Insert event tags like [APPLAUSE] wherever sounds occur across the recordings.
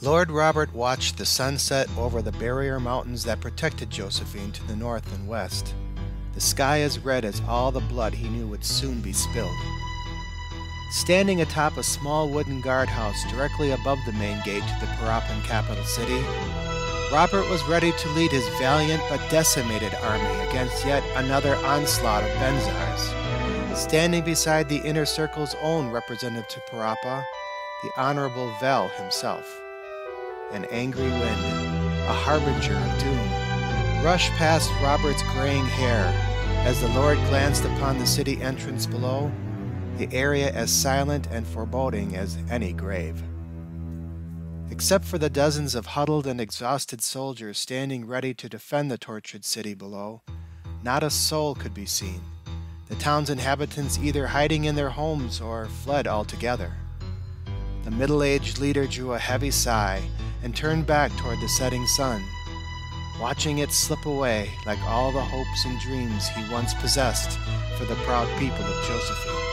Lord Robert watched the sunset over the barrier mountains that protected Josephine to the north and west. The sky as red as all the blood he knew would soon be spilled. Standing atop a small wooden guardhouse directly above the main gate to the Parapan capital city, Robert was ready to lead his valiant but decimated army against yet another onslaught of Benzars. Standing beside the inner circle's own representative to Parapa, the Honorable Vel himself. An angry wind, a harbinger of doom, rushed past Robert's graying hair as the Lord glanced upon the city entrance below, the area as silent and foreboding as any grave. Except for the dozens of huddled and exhausted soldiers standing ready to defend the tortured city below, not a soul could be seen, the town's inhabitants either hiding in their homes or fled altogether. The middle aged leader drew a heavy sigh and turned back toward the setting sun, watching it slip away like all the hopes and dreams he once possessed for the proud people of Josephine.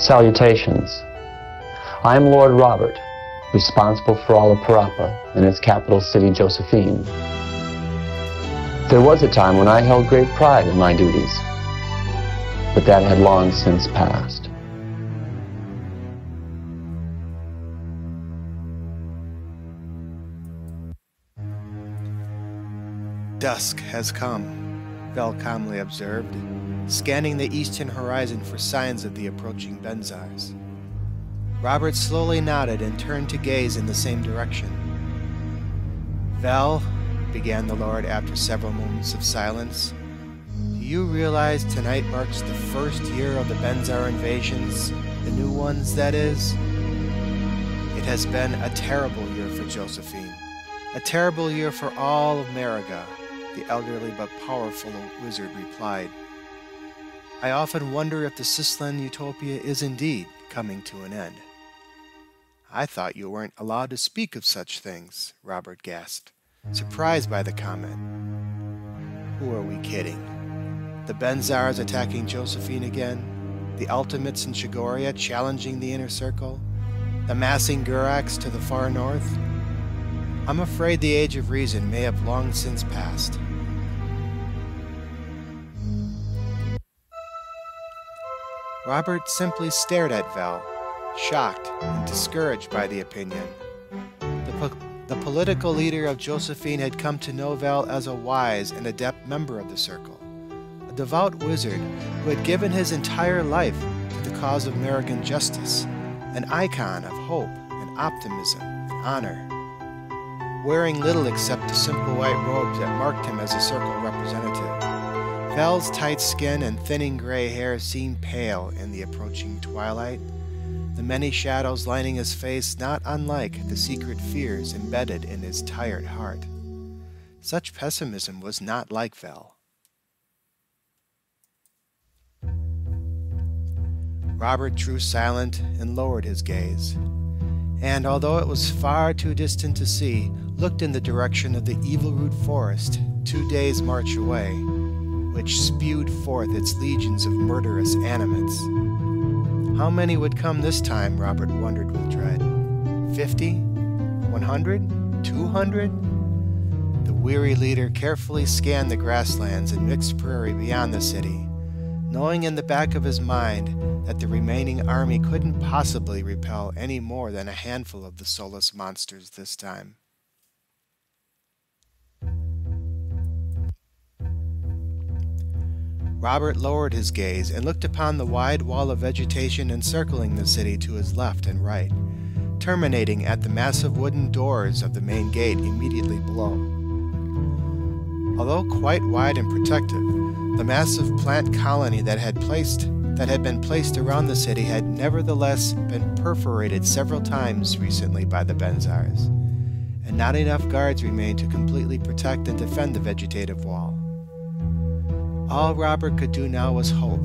Salutations. I am Lord Robert, responsible for all of Parapa and its capital city, Josephine. There was a time when I held great pride in my duties, but that had long since passed. Dusk has come, Vel calmly observed, scanning the eastern horizon for signs of the approaching Benzars. Robert slowly nodded and turned to gaze in the same direction. Vel, began the Lord after several moments of silence, do you realize tonight marks the first year of the Benzar invasions, the new ones, that is? It has been a terrible year for Josephine, a terrible year for all of Mariga, the elderly but powerful wizard replied. I often wonder if the Sislan utopia is indeed coming to an end. I thought you weren't allowed to speak of such things, Robert gasped, surprised by the comment. Who are we kidding? The Benzars attacking Josephine again? The Ultimates in Shigoria challenging the Inner Circle? The massing Guraks to the far north? I'm afraid the age of reason may have long since passed. Robert simply stared at Val, shocked and discouraged by the opinion. The, po the political leader of Josephine had come to know Val as a wise and adept member of the Circle, a devout wizard who had given his entire life to the cause of Marigan justice, an icon of hope and optimism and honor. Wearing little except the simple white robes that marked him as a Circle representative, Vel's tight skin and thinning gray hair seemed pale in the approaching twilight, the many shadows lining his face not unlike the secret fears embedded in his tired heart. Such pessimism was not like Vel. Robert drew silent and lowered his gaze, and although it was far too distant to see, looked in the direction of the Evilroot Forest, two days' march away which spewed forth its legions of murderous animates. How many would come this time, Robert wondered with dread. Fifty? One hundred? Two hundred? The weary leader carefully scanned the grasslands and mixed prairie beyond the city, knowing in the back of his mind that the remaining army couldn't possibly repel any more than a handful of the soulless monsters this time. Robert lowered his gaze and looked upon the wide wall of vegetation encircling the city to his left and right, terminating at the massive wooden doors of the main gate immediately below. Although quite wide and protective, the massive plant colony that had placed that had been placed around the city had nevertheless been perforated several times recently by the Benzars, and not enough guards remained to completely protect and defend the vegetative wall. All Robert could do now was hope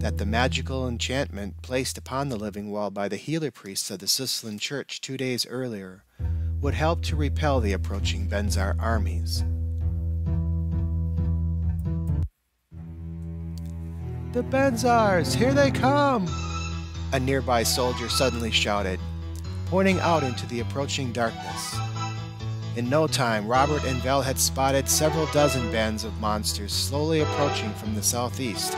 that the magical enchantment placed upon the living wall by the healer priests of the Sislan church two days earlier would help to repel the approaching Benzar armies. The Benzars! Here they come! A nearby soldier suddenly shouted, pointing out into the approaching darkness. In no time, Robert and Vel had spotted several dozen bands of monsters slowly approaching from the southeast,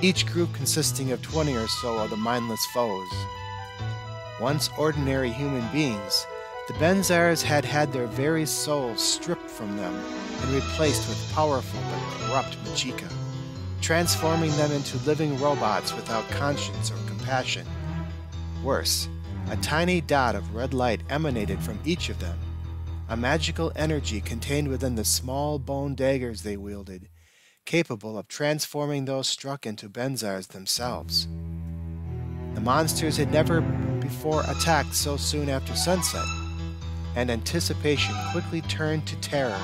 each group consisting of 20 or so of the mindless foes. Once ordinary human beings, the Benzars had had their very souls stripped from them and replaced with powerful but corrupt Magicka, transforming them into living robots without conscience or compassion. Worse, a tiny dot of red light emanated from each of them, a magical energy contained within the small bone daggers they wielded, capable of transforming those struck into Benzars themselves. The monsters had never before attacked so soon after sunset, and anticipation quickly turned to terror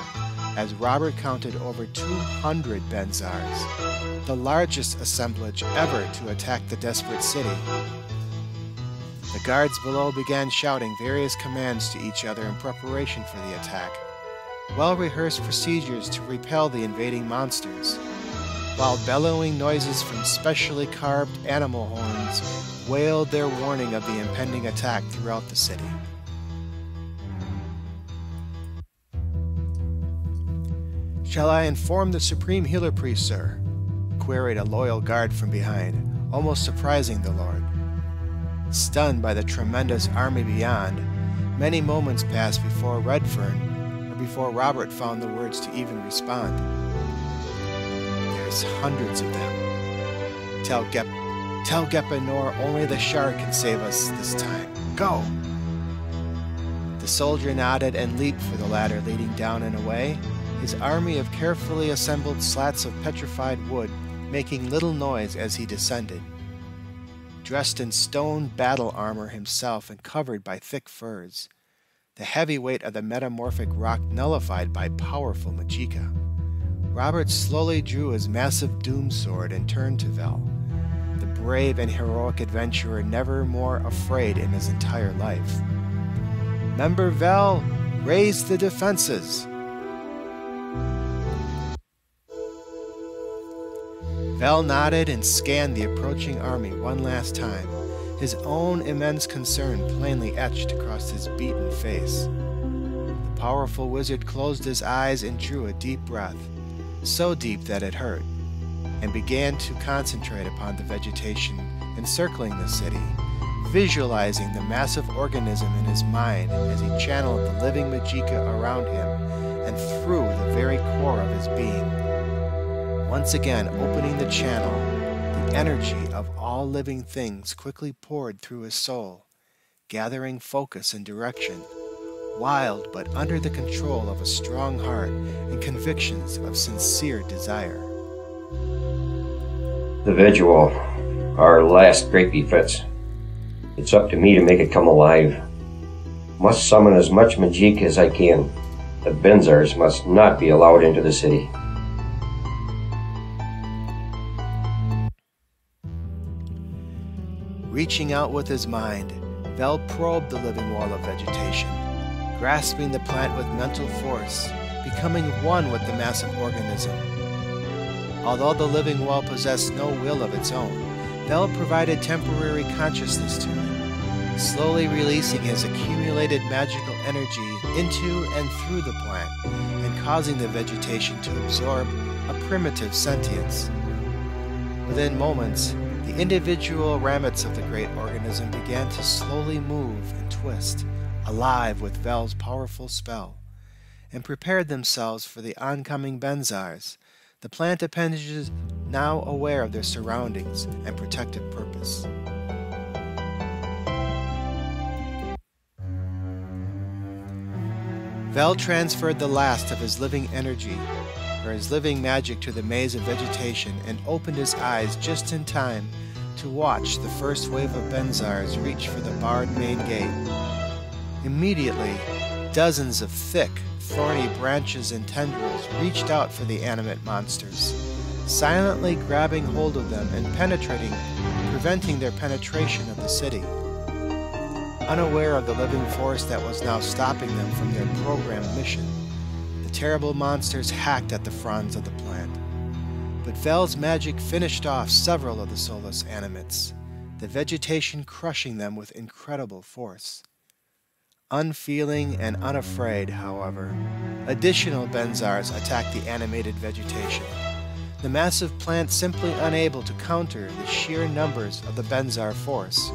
as Robert counted over 200 Benzars, the largest assemblage ever to attack the desperate city. The guards below began shouting various commands to each other in preparation for the attack, well rehearsed procedures to repel the invading monsters, while bellowing noises from specially carved animal horns wailed their warning of the impending attack throughout the city. Shall I inform the Supreme Healer Priest, sir? queried a loyal guard from behind, almost surprising the Lord. Stunned by the tremendous army beyond, many moments passed before Redfern, or before Robert found the words to even respond. There's hundreds of them. Tell Gep tell Gepen Nor only the Shard can save us this time. Go! The soldier nodded and leaped for the ladder leading down and away, his army of carefully assembled slats of petrified wood making little noise as he descended. Dressed in stone battle armor himself and covered by thick furs, the heavy weight of the metamorphic rock nullified by powerful Magicka. Robert slowly drew his massive doom sword and turned to Vel, the brave and heroic adventurer never more afraid in his entire life. Member Vel, raise the defenses! Vel nodded and scanned the approaching army one last time, his own immense concern plainly etched across his beaten face. The powerful wizard closed his eyes and drew a deep breath, so deep that it hurt, and began to concentrate upon the vegetation encircling the city, visualizing the massive organism in his mind as he channeled the living Magicka around him and through the very core of his being once again opening the channel, the energy of all living things quickly poured through his soul, gathering focus and direction, wild but under the control of a strong heart and convictions of sincere desire. The vigil, our last great defense. It's up to me to make it come alive. Must summon as much magic as I can. The Benzars must not be allowed into the city. Reaching out with his mind, Vel probed the living wall of vegetation, grasping the plant with mental force, becoming one with the massive organism. Although the living wall possessed no will of its own, Vel provided temporary consciousness to it, slowly releasing his accumulated magical energy into and through the plant, and causing the vegetation to absorb a primitive sentience. Within moments, the individual ramets of the great organism began to slowly move and twist, alive with Vel's powerful spell, and prepared themselves for the oncoming Benzars, the plant appendages now aware of their surroundings and protective purpose. Vel transferred the last of his living energy his living magic to the maze of vegetation and opened his eyes just in time to watch the first wave of Benzars reach for the barred main gate. Immediately, dozens of thick, thorny branches and tendrils reached out for the animate monsters, silently grabbing hold of them and penetrating, preventing their penetration of the city. Unaware of the living force that was now stopping them from their programmed mission, the terrible monsters hacked at the fronds of the plant. but Vel's magic finished off several of the soulless animates, the vegetation crushing them with incredible force. Unfeeling and unafraid, however, additional Benzars attacked the animated vegetation, the massive plant simply unable to counter the sheer numbers of the Benzar force.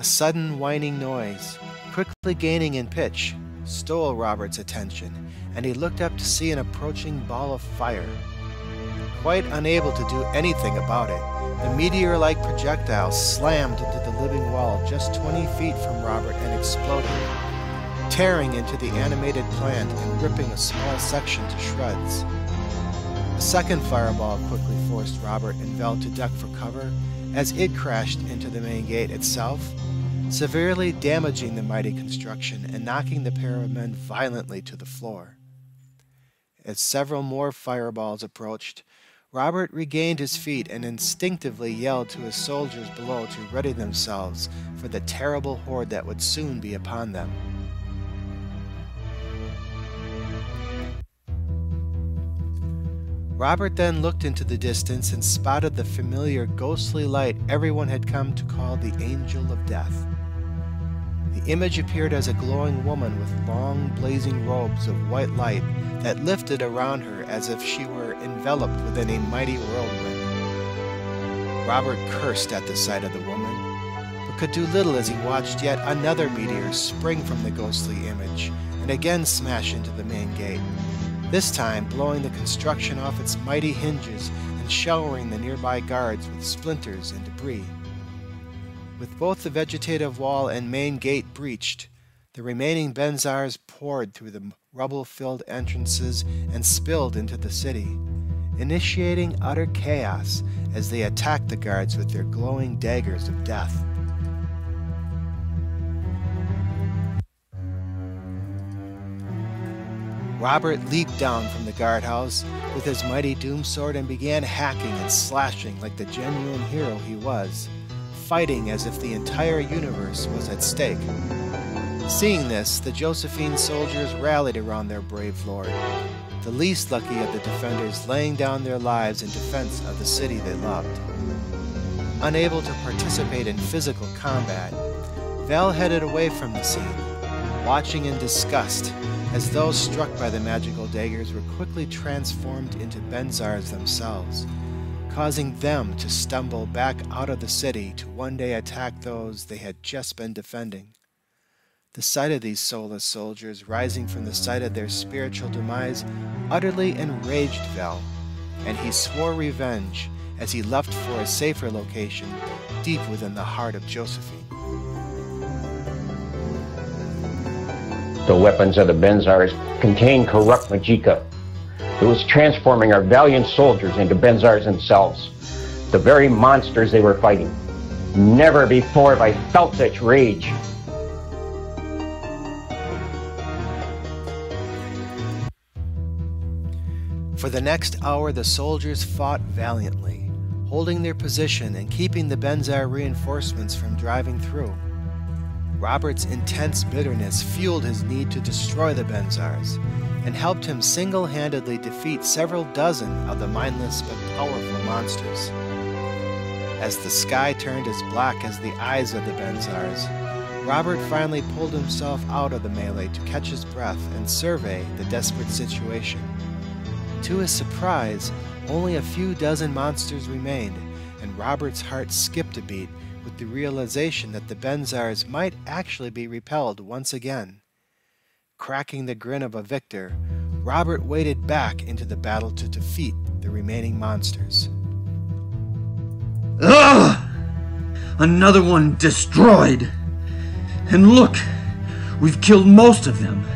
A sudden whining noise, quickly gaining in pitch, stole Robert's attention, and he looked up to see an approaching ball of fire. Quite unable to do anything about it, the meteor-like projectile slammed into the living wall just 20 feet from Robert and exploded, tearing into the animated plant and ripping a small section to shreds. A second fireball quickly forced Robert and Vel to duck for cover as it crashed into the main gate itself severely damaging the mighty construction and knocking the pair of men violently to the floor. As several more fireballs approached, Robert regained his feet and instinctively yelled to his soldiers below to ready themselves for the terrible horde that would soon be upon them. Robert then looked into the distance and spotted the familiar ghostly light everyone had come to call the Angel of Death. The image appeared as a glowing woman with long, blazing robes of white light that lifted around her as if she were enveloped within a mighty whirlwind. Robert cursed at the sight of the woman, but could do little as he watched yet another meteor spring from the ghostly image and again smash into the main gate, this time blowing the construction off its mighty hinges and showering the nearby guards with splinters and debris. With both the vegetative wall and main gate breached, the remaining Benzars poured through the rubble-filled entrances and spilled into the city, initiating utter chaos as they attacked the guards with their glowing daggers of death. Robert leaped down from the guardhouse with his mighty doom sword and began hacking and slashing like the genuine hero he was fighting as if the entire universe was at stake. Seeing this, the Josephine soldiers rallied around their brave lord, the least lucky of the defenders laying down their lives in defense of the city they loved. Unable to participate in physical combat, Val headed away from the scene, watching in disgust as those struck by the magical daggers were quickly transformed into Benzars themselves causing them to stumble back out of the city to one day attack those they had just been defending. The sight of these soulless soldiers rising from the sight of their spiritual demise utterly enraged Vel, and he swore revenge as he left for a safer location deep within the heart of Josephine. The weapons of the Benzars contained corrupt Magicka, it was transforming our valiant soldiers into Benzars themselves, the very monsters they were fighting. Never before have I felt such rage. For the next hour, the soldiers fought valiantly, holding their position and keeping the Benzar reinforcements from driving through. Robert's intense bitterness fueled his need to destroy the Benzars, and helped him single-handedly defeat several dozen of the mindless but powerful monsters. As the sky turned as black as the eyes of the Benzars, Robert finally pulled himself out of the melee to catch his breath and survey the desperate situation. To his surprise, only a few dozen monsters remained, and Robert's heart skipped a beat the realization that the Benzars might actually be repelled once again. Cracking the grin of a victor, Robert waded back into the battle to defeat the remaining monsters. Ugh! Another one destroyed! And look, we've killed most of them.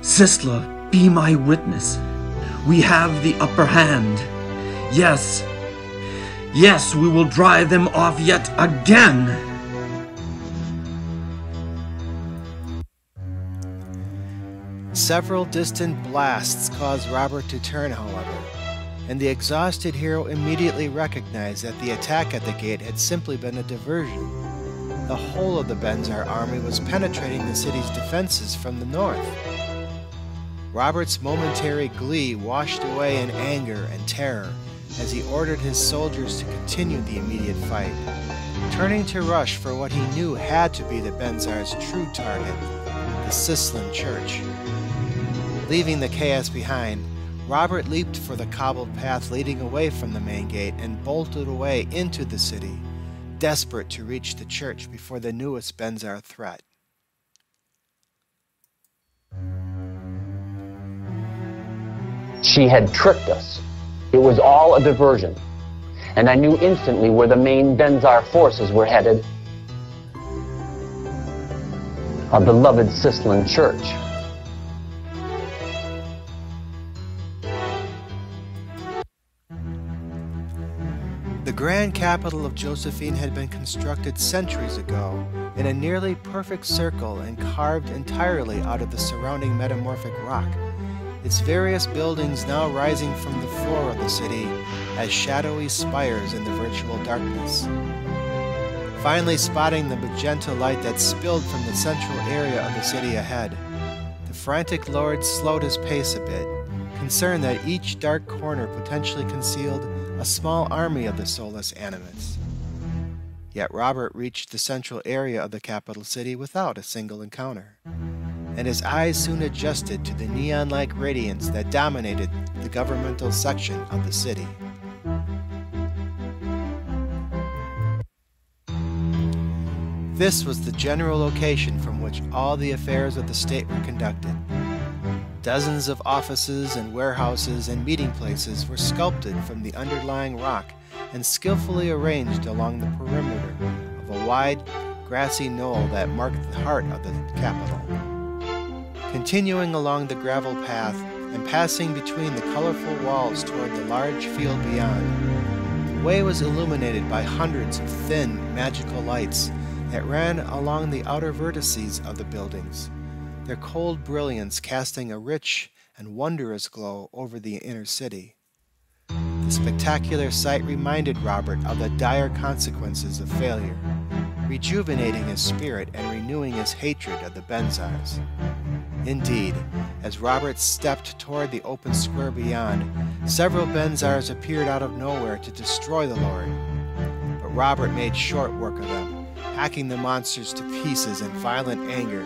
Sisla, be my witness. We have the upper hand. Yes, yes, we will drive them off yet again. Several distant blasts caused Robert to turn, however, and the exhausted hero immediately recognized that the attack at the gate had simply been a diversion. the whole of the Benzar army was penetrating the city's defenses from the north. Robert's momentary glee washed away in anger and terror as he ordered his soldiers to continue the immediate fight, turning to rush for what he knew had to be the Benzar's true target, the Sislin Church. Leaving the chaos behind, Robert leaped for the cobbled path leading away from the main gate and bolted away into the city, desperate to reach the church before the newest Benzar threat. She had tricked us. It was all a diversion. And I knew instantly where the main Benzar forces were headed. Our beloved Sislin Church. The grand capital of Josephine had been constructed centuries ago in a nearly perfect circle and carved entirely out of the surrounding metamorphic rock its various buildings now rising from the floor of the city as shadowy spires in the virtual darkness. Finally spotting the magenta light that spilled from the central area of the city ahead, the frantic lord slowed his pace a bit, concerned that each dark corner potentially concealed a small army of the soulless animates. Yet Robert reached the central area of the capital city without a single encounter and his eyes soon adjusted to the neon like radiance that dominated the governmental section of the city. This was the general location from which all the affairs of the state were conducted. Dozens of offices and warehouses and meeting places were sculpted from the underlying rock and skillfully arranged along the perimeter of a wide, grassy knoll that marked the heart of the capital. Continuing along the gravel path and passing between the colorful walls toward the large field beyond, the way was illuminated by hundreds of thin, magical lights that ran along the outer vertices of the buildings, their cold brilliance casting a rich and wondrous glow over the inner city. The spectacular sight reminded Robert of the dire consequences of failure, rejuvenating his spirit and renewing his hatred of the Benzars. Indeed, as Robert stepped toward the open square beyond, several Benzars appeared out of nowhere to destroy the Lord. But Robert made short work of them, hacking the monsters to pieces in violent anger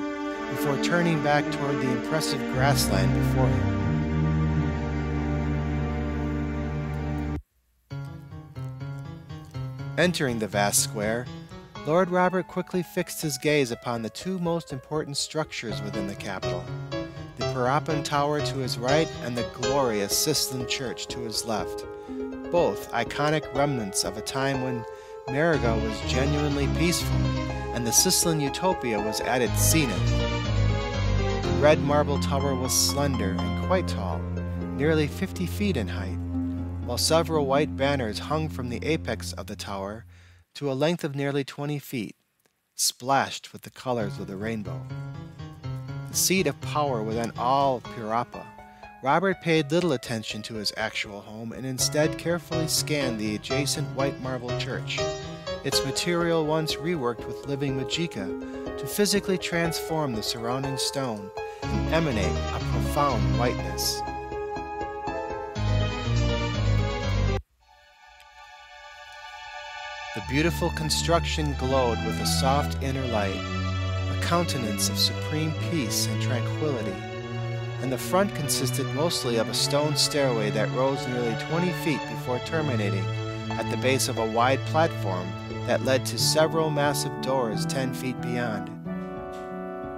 before turning back toward the impressive grassland before him. Entering the vast square, Lord Robert quickly fixed his gaze upon the two most important structures within the capital the Parapan Tower to his right and the glorious Sislin Church to his left, both iconic remnants of a time when Mariga was genuinely peaceful and the Sislin Utopia was at its zenith. The red marble tower was slender and quite tall, nearly 50 feet in height, while several white banners hung from the apex of the tower to a length of nearly 20 feet, splashed with the colors of the rainbow. The seat of power within all Parapa, Robert paid little attention to his actual home and instead carefully scanned the adjacent white marble church, its material once reworked with living magicka to physically transform the surrounding stone and emanate a profound whiteness. The beautiful construction glowed with a soft inner light, a countenance of supreme peace and tranquility, and the front consisted mostly of a stone stairway that rose nearly 20 feet before terminating at the base of a wide platform that led to several massive doors 10 feet beyond.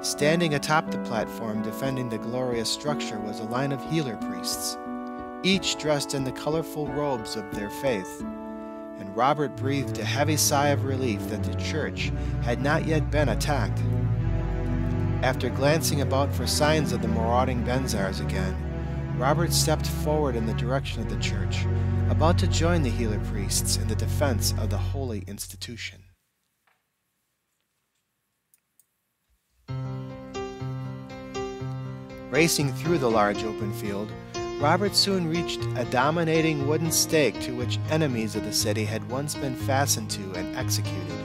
Standing atop the platform defending the glorious structure was a line of healer priests, each dressed in the colorful robes of their faith and Robert breathed a heavy sigh of relief that the church had not yet been attacked. After glancing about for signs of the marauding Benzars again, Robert stepped forward in the direction of the church, about to join the healer priests in the defense of the holy institution. Racing through the large open field, Robert soon reached a dominating wooden stake to which enemies of the city had once been fastened to and executed.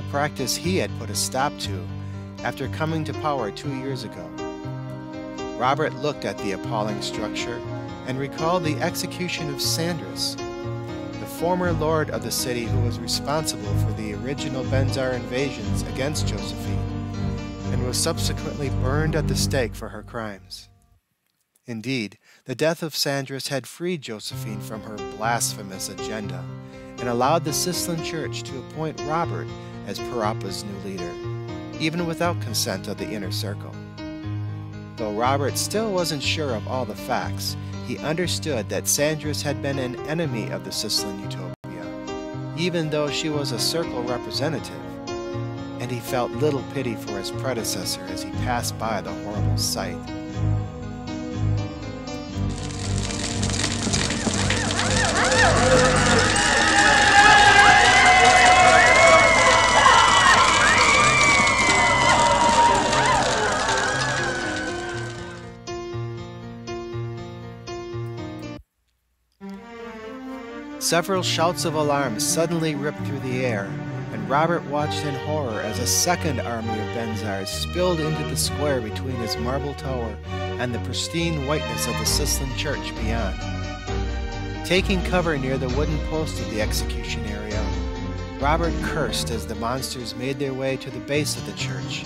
A practice he had put a stop to after coming to power two years ago. Robert looked at the appalling structure and recalled the execution of Sandras, the former lord of the city who was responsible for the original Benzar invasions against Josephine and was subsequently burned at the stake for her crimes. Indeed, the death of Sandras had freed Josephine from her blasphemous agenda and allowed the Sislin Church to appoint Robert as Parapa's new leader, even without consent of the inner circle. Though Robert still wasn't sure of all the facts, he understood that Sandras had been an enemy of the Sislin Utopia, even though she was a circle representative, and he felt little pity for his predecessor as he passed by the horrible sight. Several shouts of alarm suddenly ripped through the air, and Robert watched in horror as a second army of Benzars spilled into the square between his marble tower and the pristine whiteness of the Sislin church beyond. Taking cover near the wooden post of the execution area, Robert cursed as the monsters made their way to the base of the church,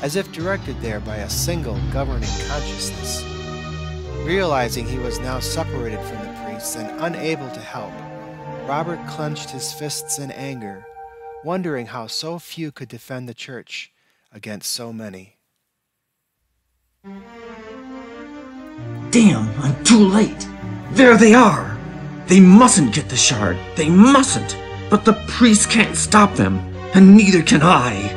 as if directed there by a single governing consciousness. Realizing he was now separated from the priests and unable to help, Robert clenched his fists in anger, wondering how so few could defend the church against so many. Damn, I'm too late. There they are. They mustn't get the shard. They mustn't. But the priests can't stop them, and neither can I.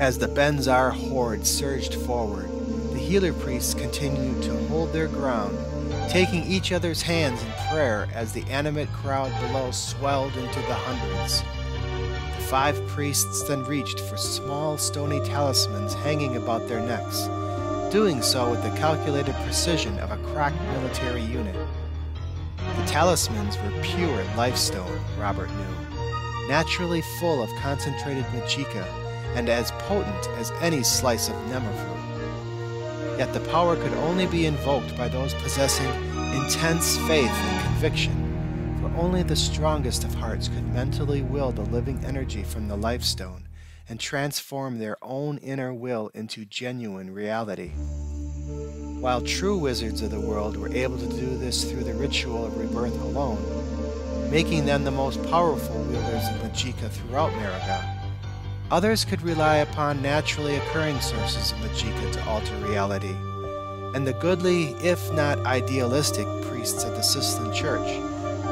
As the Benzar horde surged forward, the healer priests continued to hold their ground, taking each other's hands in prayer as the animate crowd below swelled into the hundreds. The five priests then reached for small stony talismans hanging about their necks, doing so with the calculated precision of a crack military unit. The talismans were pure lifestone, Robert knew, naturally full of concentrated magicka and as potent as any slice of nemmerfruit. Yet the power could only be invoked by those possessing intense faith and conviction, for only the strongest of hearts could mentally will the living energy from the life stone and transform their own inner will into genuine reality. While true wizards of the world were able to do this through the ritual of rebirth alone, making them the most powerful wielders of Magicka throughout Mariga, Others could rely upon naturally occurring sources of Magicka to alter reality, and the goodly, if not idealistic, priests of the Sislin Church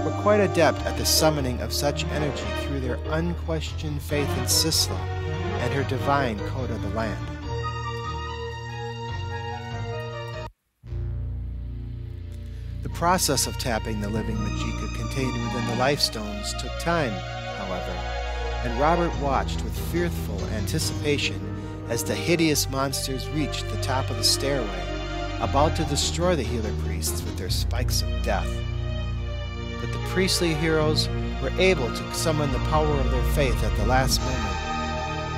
were quite adept at the summoning of such energy through their unquestioned faith in Sisla and her divine code of the land. The process of tapping the living Magicka contained within the Life Stones took time, however and Robert watched with fearful anticipation as the hideous monsters reached the top of the stairway, about to destroy the healer priests with their spikes of death. But the priestly heroes were able to summon the power of their faith at the last moment,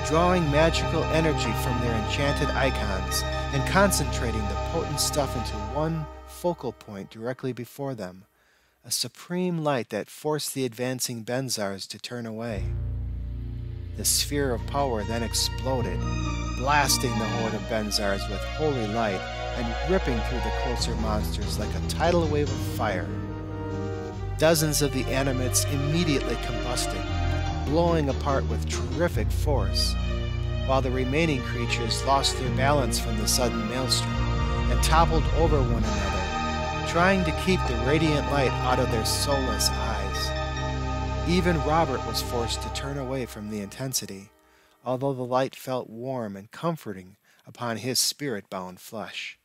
drawing magical energy from their enchanted icons and concentrating the potent stuff into one focal point directly before them, a supreme light that forced the advancing Benzars to turn away. The sphere of power then exploded, blasting the horde of Benzars with holy light and ripping through the closer monsters like a tidal wave of fire. Dozens of the animates immediately combusted, blowing apart with terrific force, while the remaining creatures lost their balance from the sudden maelstrom and toppled over one another, trying to keep the radiant light out of their soulless eyes. Even Robert was forced to turn away from the intensity, although the light felt warm and comforting upon his spirit bound flesh.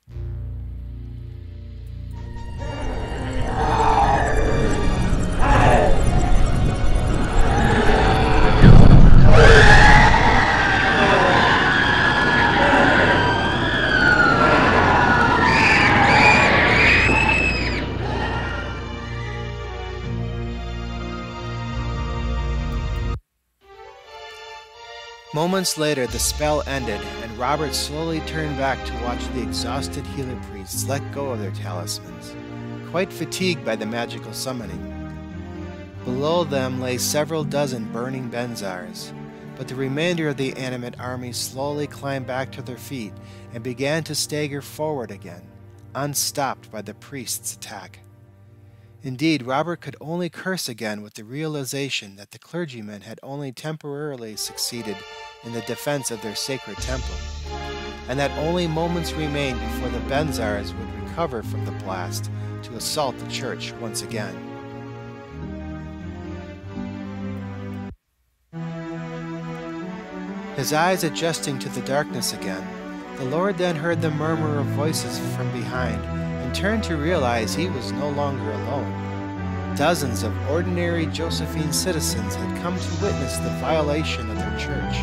Moments later, the spell ended, and Robert slowly turned back to watch the exhausted healer priests let go of their talismans, quite fatigued by the magical summoning. Below them lay several dozen burning Benzars, but the remainder of the animate army slowly climbed back to their feet and began to stagger forward again, unstopped by the priest's attack. Indeed, Robert could only curse again with the realization that the clergymen had only temporarily succeeded in the defense of their sacred temple, and that only moments remained before the Benzars would recover from the blast to assault the church once again. His eyes adjusting to the darkness again, the Lord then heard the murmur of voices from behind turned to realize he was no longer alone. Dozens of ordinary Josephine citizens had come to witness the violation of their church,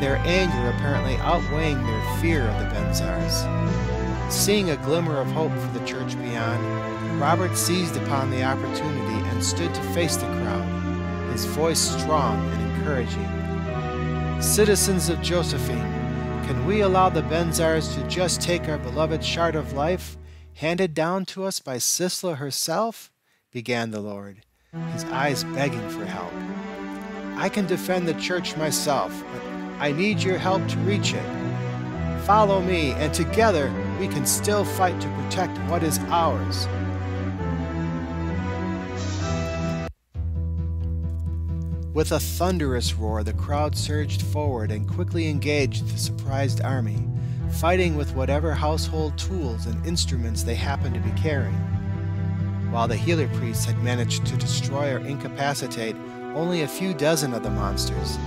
their anger apparently outweighing their fear of the Benzars. Seeing a glimmer of hope for the church beyond, Robert seized upon the opportunity and stood to face the crowd, his voice strong and encouraging. Citizens of Josephine, can we allow the Benzars to just take our beloved shard of life, handed down to us by Sisla herself? began the Lord, his eyes begging for help. I can defend the church myself, but I need your help to reach it. Follow me, and together we can still fight to protect what is ours. With a thunderous roar, the crowd surged forward and quickly engaged the surprised army, fighting with whatever household tools and instruments they happened to be carrying. While the healer priests had managed to destroy or incapacitate only a few dozen of the monsters,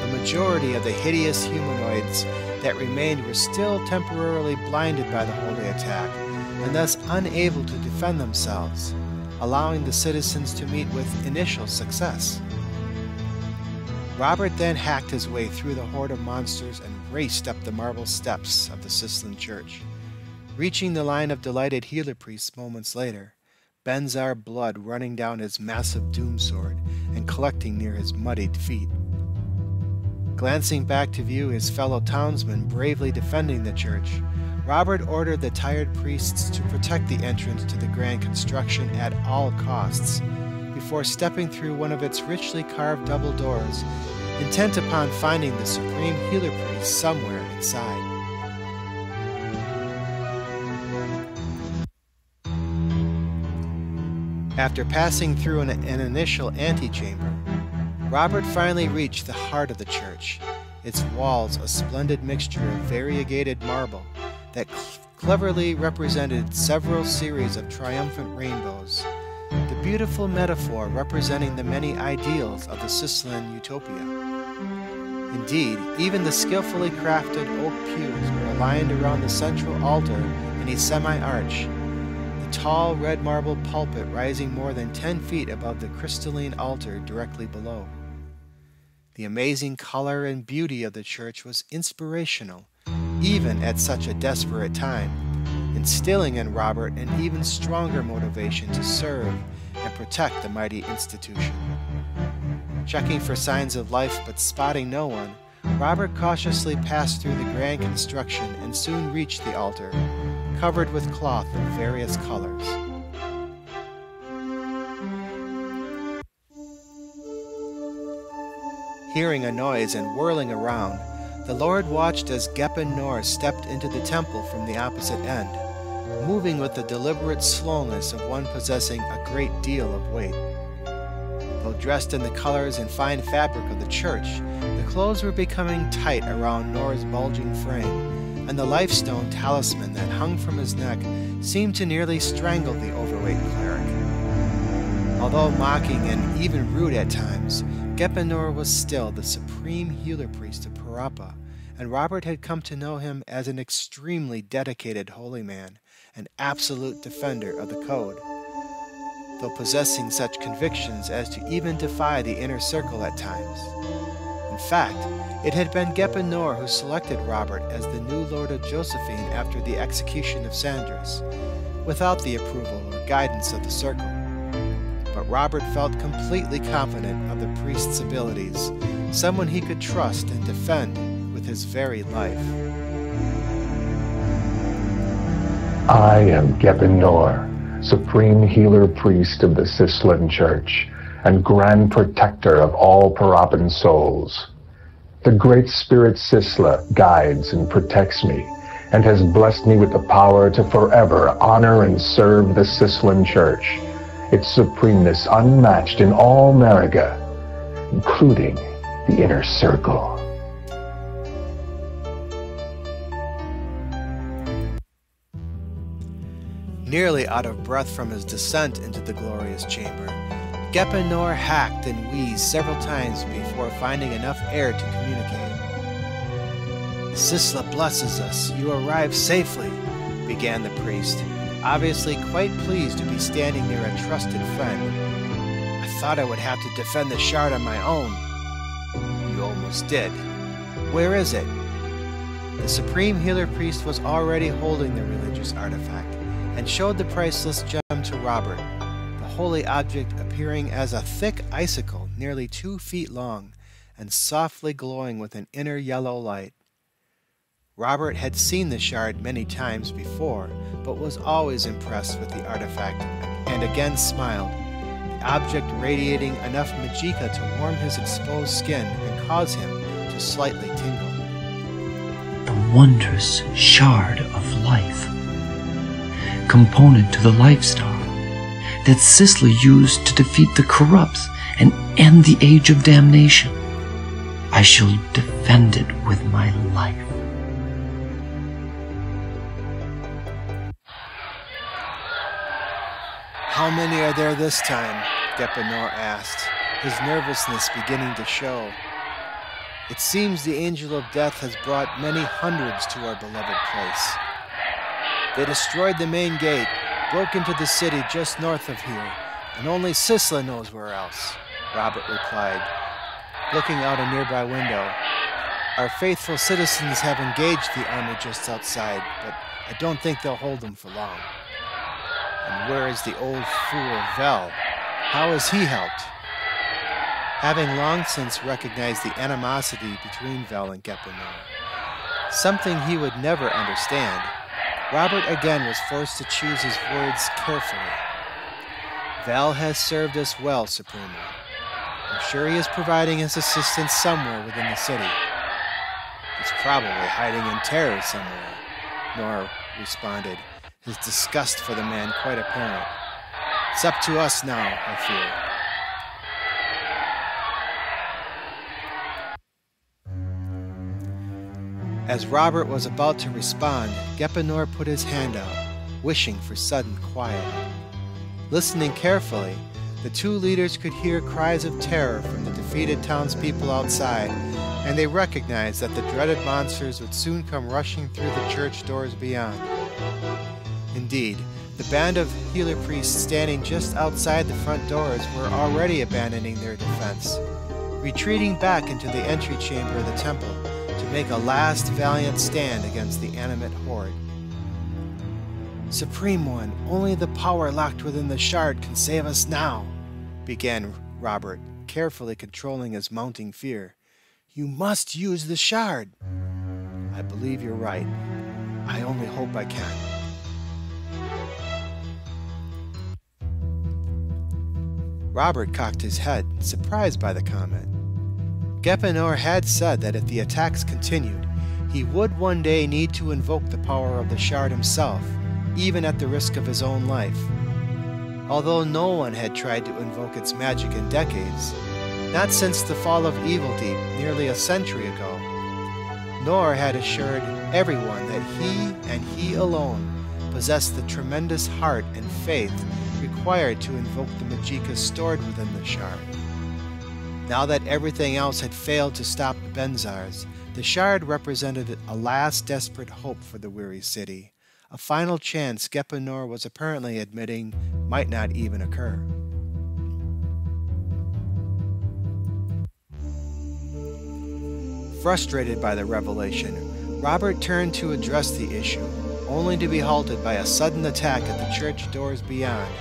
the majority of the hideous humanoids that remained were still temporarily blinded by the holy attack, and thus unable to defend themselves, allowing the citizens to meet with initial success. Robert then hacked his way through the horde of monsters and raced up the marble steps of the Sislan church. Reaching the line of delighted healer priests moments later, Benzar blood running down his massive doom sword and collecting near his muddied feet. Glancing back to view his fellow townsmen bravely defending the church, Robert ordered the tired priests to protect the entrance to the grand construction at all costs before stepping through one of its richly carved double doors, intent upon finding the supreme healer priest somewhere inside. After passing through an, an initial antechamber, Robert finally reached the heart of the church, its walls a splendid mixture of variegated marble that cl cleverly represented several series of triumphant rainbows the beautiful metaphor representing the many ideals of the Sislan utopia. Indeed, even the skillfully crafted oak pews were aligned around the central altar in a semi-arch, the tall red marble pulpit rising more than 10 feet above the crystalline altar directly below. The amazing color and beauty of the church was inspirational, even at such a desperate time instilling in Robert an even stronger motivation to serve and protect the mighty institution. Checking for signs of life but spotting no one, Robert cautiously passed through the grand construction and soon reached the altar, covered with cloth of various colors. Hearing a noise and whirling around, the Lord watched as Gepen Nor stepped into the temple from the opposite end moving with the deliberate slowness of one possessing a great deal of weight. Though dressed in the colors and fine fabric of the church, the clothes were becoming tight around Nor's bulging frame, and the lifestone talisman that hung from his neck seemed to nearly strangle the overweight cleric. Although mocking and even rude at times, Gepen Nor was still the supreme healer priest of Parapa, and Robert had come to know him as an extremely dedicated holy man an absolute defender of the code, though possessing such convictions as to even defy the inner circle at times. In fact, it had been Nor who selected Robert as the new Lord of Josephine after the execution of Sandras, without the approval or guidance of the circle. But Robert felt completely confident of the priest's abilities, someone he could trust and defend with his very life. I am Gepen Nor, Supreme Healer Priest of the Sislan Church and Grand Protector of all Parapan souls. The Great Spirit Sisla guides and protects me and has blessed me with the power to forever honor and serve the Sislan Church its supremeness unmatched in all Marigan, including the inner circle. Nearly out of breath from his descent into the glorious chamber, Gepen Nor hacked and wheezed several times before finding enough air to communicate. Sisla blesses us. You arrived safely, began the priest, obviously quite pleased to be standing near a trusted friend. I thought I would have to defend the shard on my own. You almost did. Where is it? The Supreme Healer Priest was already holding the religious artifact and showed the priceless gem to Robert, the holy object appearing as a thick icicle nearly two feet long and softly glowing with an inner yellow light. Robert had seen the shard many times before, but was always impressed with the artifact and again smiled, the object radiating enough magicka to warm his exposed skin and cause him to slightly tingle. The wondrous shard of life, component to the life star that Sisla used to defeat the corrupts and end the age of damnation. I shall defend it with my life. How many are there this time? Gepen asked, his nervousness beginning to show. It seems the angel of death has brought many hundreds to our beloved place. They destroyed the main gate, broke into the city just north of here, and only Sisla knows where else, Robert replied, looking out a nearby window. Our faithful citizens have engaged the army just outside, but I don't think they'll hold them for long. And where is the old fool Vel? How has he helped? Having long since recognized the animosity between Vel and Gepen something he would never understand, Robert again was forced to choose his words carefully. Vel has served us well, Supremo. I'm sure he is providing his assistance somewhere within the city. He's probably hiding in terror somewhere, Nor responded, his disgust for the man quite apparent. It's up to us now, I fear. As Robert was about to respond, Gepen put his hand out, wishing for sudden quiet. Listening carefully, the two leaders could hear cries of terror from the defeated townspeople outside, and they recognized that the dreaded monsters would soon come rushing through the church doors beyond. Indeed, the band of healer priests standing just outside the front doors were already abandoning their defense, retreating back into the entry chamber of the temple to make a last valiant stand against the animate horde. Supreme One, only the power locked within the shard can save us now, began Robert, carefully controlling his mounting fear. You must use the shard. I believe you're right. I only hope I can. Robert cocked his head, surprised by the comment. Gepen had said that if the attacks continued, he would one day need to invoke the power of the shard himself, even at the risk of his own life. Although no one had tried to invoke its magic in decades, not since the fall of Evil Deep nearly a century ago, Nor had assured everyone that he and he alone possessed the tremendous heart and faith required to invoke the magicka stored within the shard. Now that everything else had failed to stop the Benzars, the shard represented a last desperate hope for the weary city, a final chance Gepen was apparently admitting might not even occur. Frustrated by the revelation, Robert turned to address the issue, only to be halted by a sudden attack at the church doors beyond.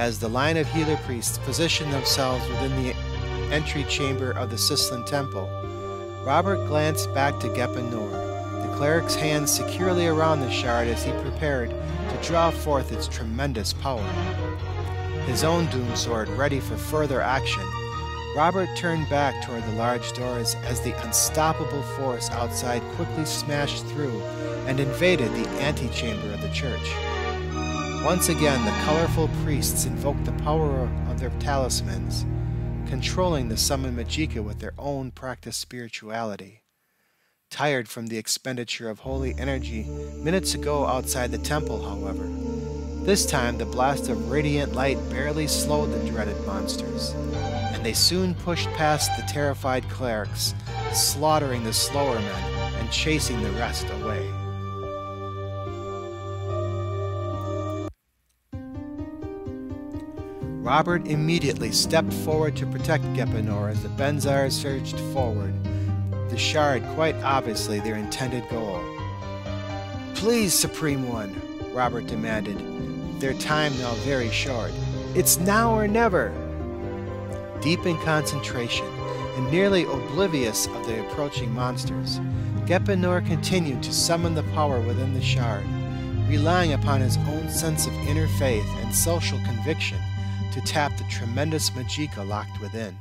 As the line of healer priests positioned themselves within the entry chamber of the Sislin Temple, Robert glanced back to Gepen Nor, the cleric's hands securely around the shard as he prepared to draw forth its tremendous power. His own doom sword ready for further action, Robert turned back toward the large doors as the unstoppable force outside quickly smashed through and invaded the antechamber of the church. Once again, the colorful priests invoked the power of their talismans, controlling the summoned Magicka with their own practiced spirituality. Tired from the expenditure of holy energy minutes ago outside the temple, however, this time the blast of radiant light barely slowed the dreaded monsters, and they soon pushed past the terrified clerics, slaughtering the slower men and chasing the rest away. Robert immediately stepped forward to protect Gepen Nor as the Benzars surged forward, the shard quite obviously their intended goal. Please, Supreme One, Robert demanded, their time now very short. It's now or never. Deep in concentration and nearly oblivious of the approaching monsters, Gepen Nor continued to summon the power within the shard, relying upon his own sense of inner faith and social conviction to tap the tremendous Magicka locked within.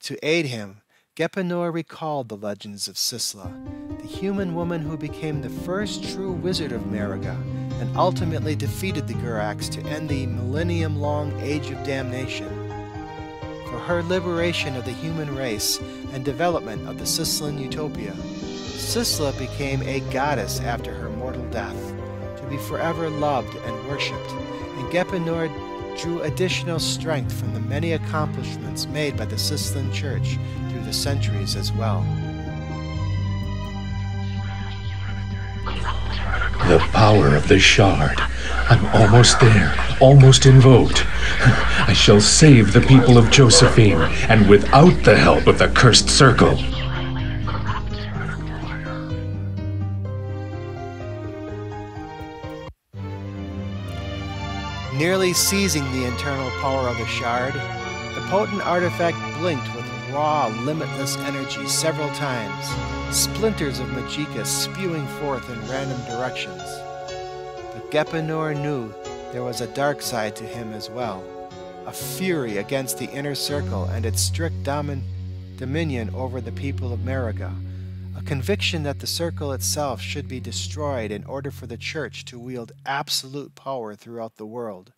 To aid him, Gepen Nor recalled the legends of Sisla, the human woman who became the first true wizard of Marigan and ultimately defeated the Gurax to end the millennium-long Age of Damnation. For her liberation of the human race and development of the Sislin utopia, Sisla became a goddess after her mortal death, to be forever loved and worshipped, and Gepen Nor drew additional strength from the many accomplishments made by the Sislin Church through the centuries as well. The power of the shard. I'm almost there, almost invoked. [LAUGHS] I shall save the people of Josephine, and without the help of the cursed circle. Nearly seizing the internal power of the shard, the potent artifact blinked with raw, limitless energy several times, splinters of Magicka spewing forth in random directions. But Gepen Nor knew there was a dark side to him as well, a fury against the inner circle and its strict domin dominion over the people of Marigan, a conviction that the circle itself should be destroyed in order for the church to wield absolute power throughout the world.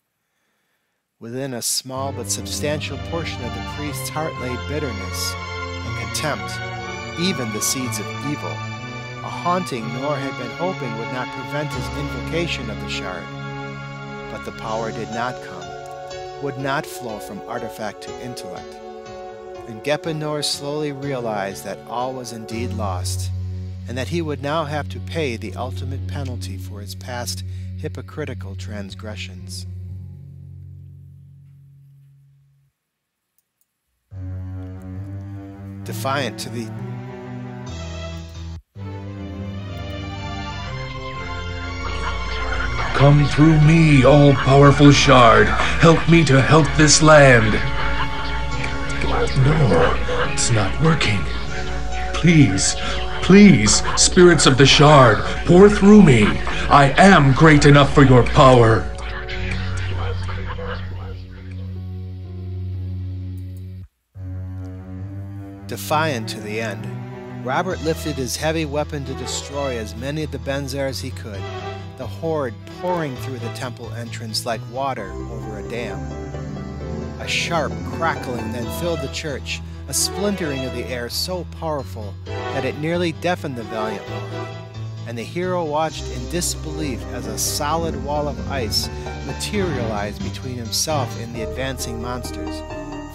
Within a small but substantial portion of the priest's heart lay bitterness and contempt, even the seeds of evil, a haunting Nor had been hoping would not prevent his invocation of the shard. But the power did not come, would not flow from artifact to intellect. And Gepen Nor slowly realized that all was indeed lost, and that he would now have to pay the ultimate penalty for his past hypocritical transgressions. defiant to the Come through me, all powerful shard. Help me to help this land. No, it's not working. Please, please, spirits of the shard, pour through me. I am great enough for your power. Defiant to the end, Robert lifted his heavy weapon to destroy as many of the Benzar as he could, the horde pouring through the temple entrance like water over a dam. A sharp crackling then filled the church, a splintering of the air so powerful that it nearly deafened the valiant lord. And the hero watched in disbelief as a solid wall of ice materialized between himself and the advancing monsters,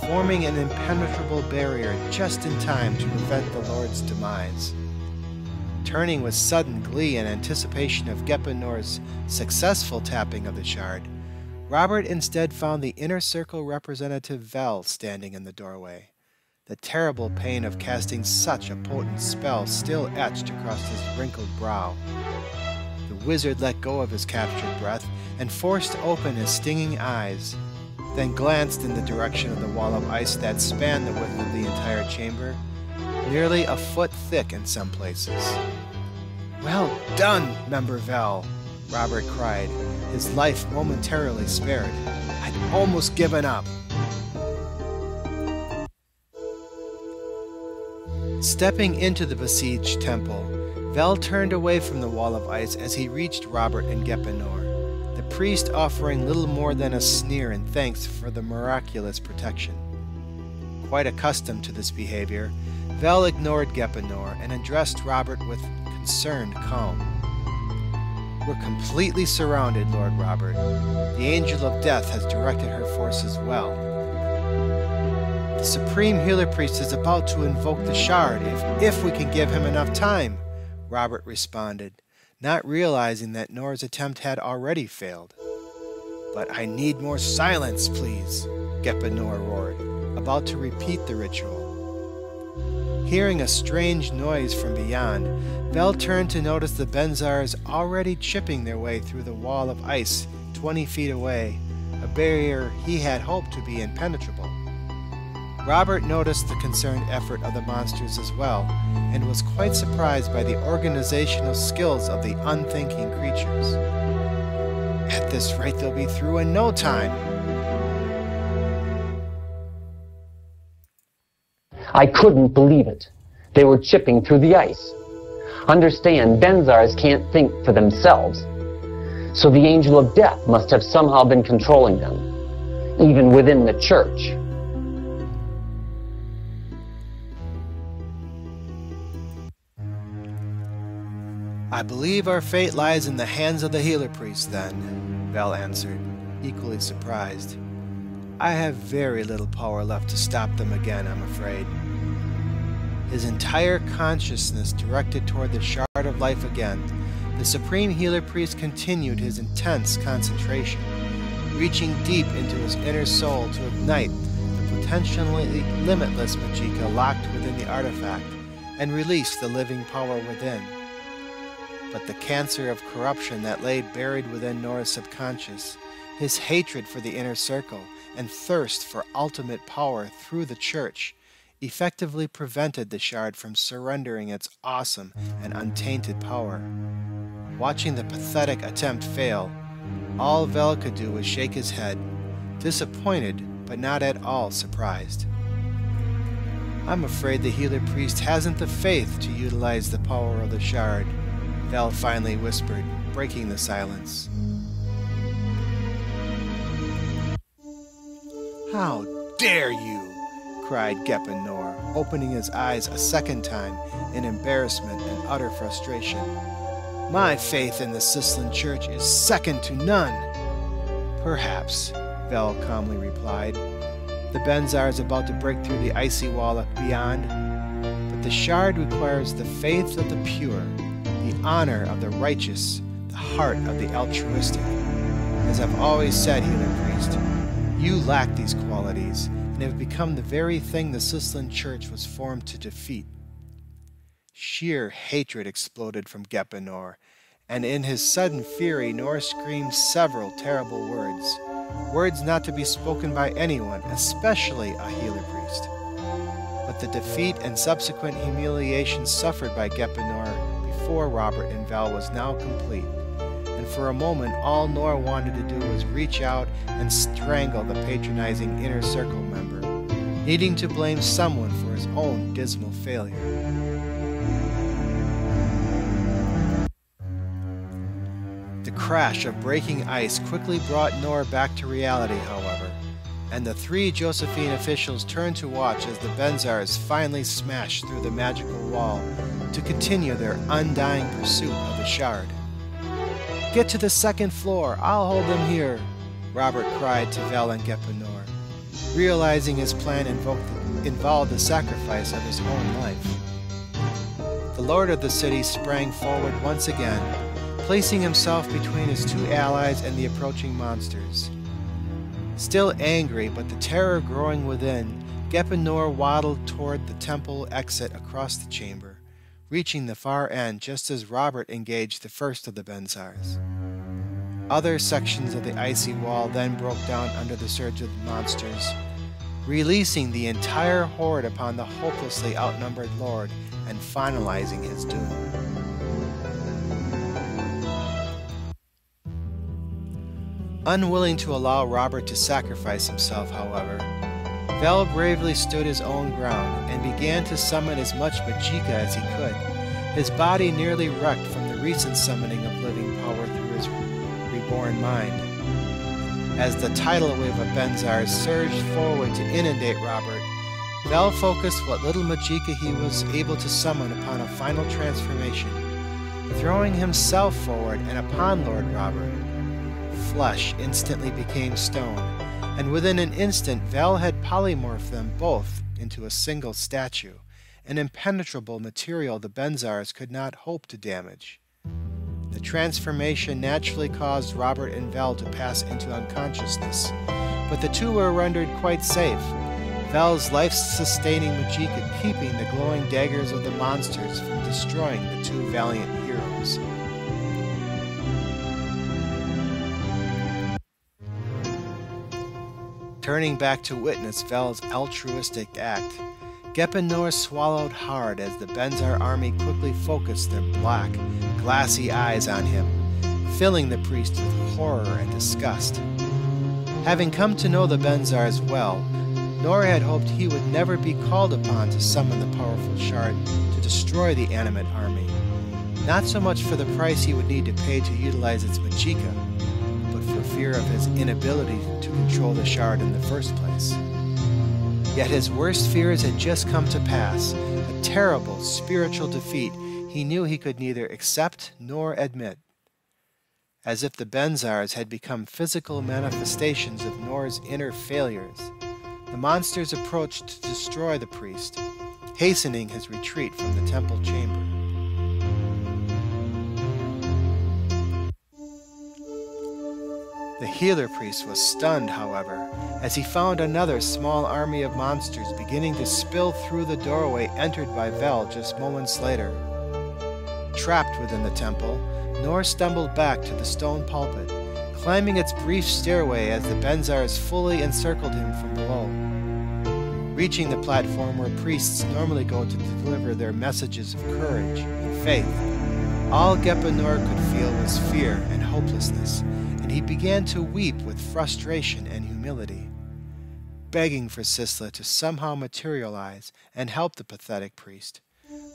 forming an impenetrable barrier just in time to prevent the Lord's demise. Turning with sudden glee in anticipation of Gepen Nor's successful tapping of the shard, Robert instead found the inner circle representative Vel standing in the doorway, the terrible pain of casting such a potent spell still etched across his wrinkled brow. The wizard let go of his captured breath and forced open his stinging eyes, then glanced in the direction of the wall of ice that spanned the width of the entire chamber, nearly a foot thick in some places. Well done, Member Vel, Robert cried, his life momentarily spared. I'd almost given up. Stepping into the besieged temple, Vel turned away from the wall of ice as he reached Robert and Gepen Nor, the priest offering little more than a sneer in thanks for the miraculous protection. Quite accustomed to this behavior, Vel ignored Gepen Nor and addressed Robert with concerned calm. We're completely surrounded, Lord Robert. The Angel of Death has directed her forces well. The Supreme Healer Priest is about to invoke the Shard if, if we can give him enough time, Robert responded, not realizing that Nor's attempt had already failed. But I need more silence, please, Gepen Nor roared, about to repeat the ritual. Hearing a strange noise from beyond, Vel turned to notice the Benzars already chipping their way through the wall of ice 20 feet away, a barrier he had hoped to be impenetrable. Robert noticed the concerned effort of the monsters as well, and was quite surprised by the organizational skills of the unthinking creatures. At this rate, they'll be through in no time, I couldn't believe it. They were chipping through the ice. Understand, Benzars can't think for themselves. So the angel of death must have somehow been controlling them, even within the church. I believe our fate lies in the hands of the healer priest, then, Vel answered, equally surprised. I have very little power left to stop them again, I'm afraid. His entire consciousness directed toward the shard of life again, the Supreme Healer Priest continued his intense concentration, reaching deep into his inner soul to ignite the potentially limitless Magicka locked within the artifact and release the living power within. But the cancer of corruption that lay buried within Nor's subconscious, his hatred for the inner circle, and thirst for ultimate power through the church effectively prevented the shard from surrendering its awesome and untainted power. Watching the pathetic attempt fail, all Vel could do was shake his head, disappointed but not at all surprised. I'm afraid the healer priest hasn't the faith to utilize the power of the shard, Vel finally whispered, breaking the silence. How dare you! cried Gepen Nor, opening his eyes a second time in embarrassment and utter frustration. My faith in the Sislin Church is second to none. Perhaps, Vel calmly replied. The Benzar is about to break through the icy wall beyond, but the shard requires the faith of the pure, the honor of the righteous, the heart of the altruistic. As I've always said, Healer Priest, you lack these qualities and have become the very thing the Sislin Church was formed to defeat. Sheer hatred exploded from Gepen Nor, and in his sudden fury, Nor screamed several terrible words, words not to be spoken by anyone, especially a healer priest. But the defeat and subsequent humiliation suffered by Gepen Nor before Robert and Vel was now complete for a moment, all Nor wanted to do was reach out and strangle the patronizing inner circle member, needing to blame someone for his own dismal failure. The crash of breaking ice quickly brought Nor back to reality, however, and the three Josephine officials turned to watch as the Benzars finally smashed through the magical wall to continue their undying pursuit of the shard. Get to the second floor. I'll hold them here, Robert cried to Gepen Nor, realizing his plan involved the sacrifice of his own life. The lord of the city sprang forward once again, placing himself between his two allies and the approaching monsters. Still angry, but the terror growing within, Gepen Nor waddled toward the temple exit across the chamber reaching the far end just as Robert engaged the first of the Benzars. Other sections of the icy wall then broke down under the surge of the monsters, releasing the entire horde upon the hopelessly outnumbered Lord and finalizing his doom. Unwilling to allow Robert to sacrifice himself, however, Vel bravely stood his own ground and began to summon as much Magicka as he could, his body nearly wrecked from the recent summoning of living power through his reborn mind. As the tidal wave of Benzar surged forward to inundate Robert, Vel focused what little Magicka he was able to summon upon a final transformation, throwing himself forward and upon Lord Robert. Flesh instantly became stone, and within an instant Vel had polymorphed them both into a single statue, an impenetrable material the Benzars could not hope to damage. The transformation naturally caused Robert and Vel to pass into unconsciousness, but the two were rendered quite safe, Vel's life-sustaining Magicka keeping the glowing daggers of the monsters from destroying the two valiant heroes. Turning back to witness Vel's altruistic act, Gepen Nor swallowed hard as the Benzar army quickly focused their black, glassy eyes on him, filling the priest with horror and disgust. Having come to know the Benzars well, Nor had hoped he would never be called upon to summon the powerful shard to destroy the animate army, not so much for the price he would need to pay to utilize its but for fear of his inability to control the shard in the first place. Yet his worst fears had just come to pass, a terrible spiritual defeat he knew he could neither accept nor admit. As if the Benzars had become physical manifestations of Nor's inner failures, the monsters approached to destroy the priest, hastening his retreat from the temple chamber. The healer priest was stunned, however, as he found another small army of monsters beginning to spill through the doorway entered by Vel just moments later. Trapped within the temple, Nor stumbled back to the stone pulpit, climbing its brief stairway as the Benzars fully encircled him from below. Reaching the platform where priests normally go to deliver their messages of courage and faith, all Gepen Nor could feel was fear and hopelessness, and he began to weep with frustration and humility, begging for Sisla to somehow materialize and help the pathetic priest.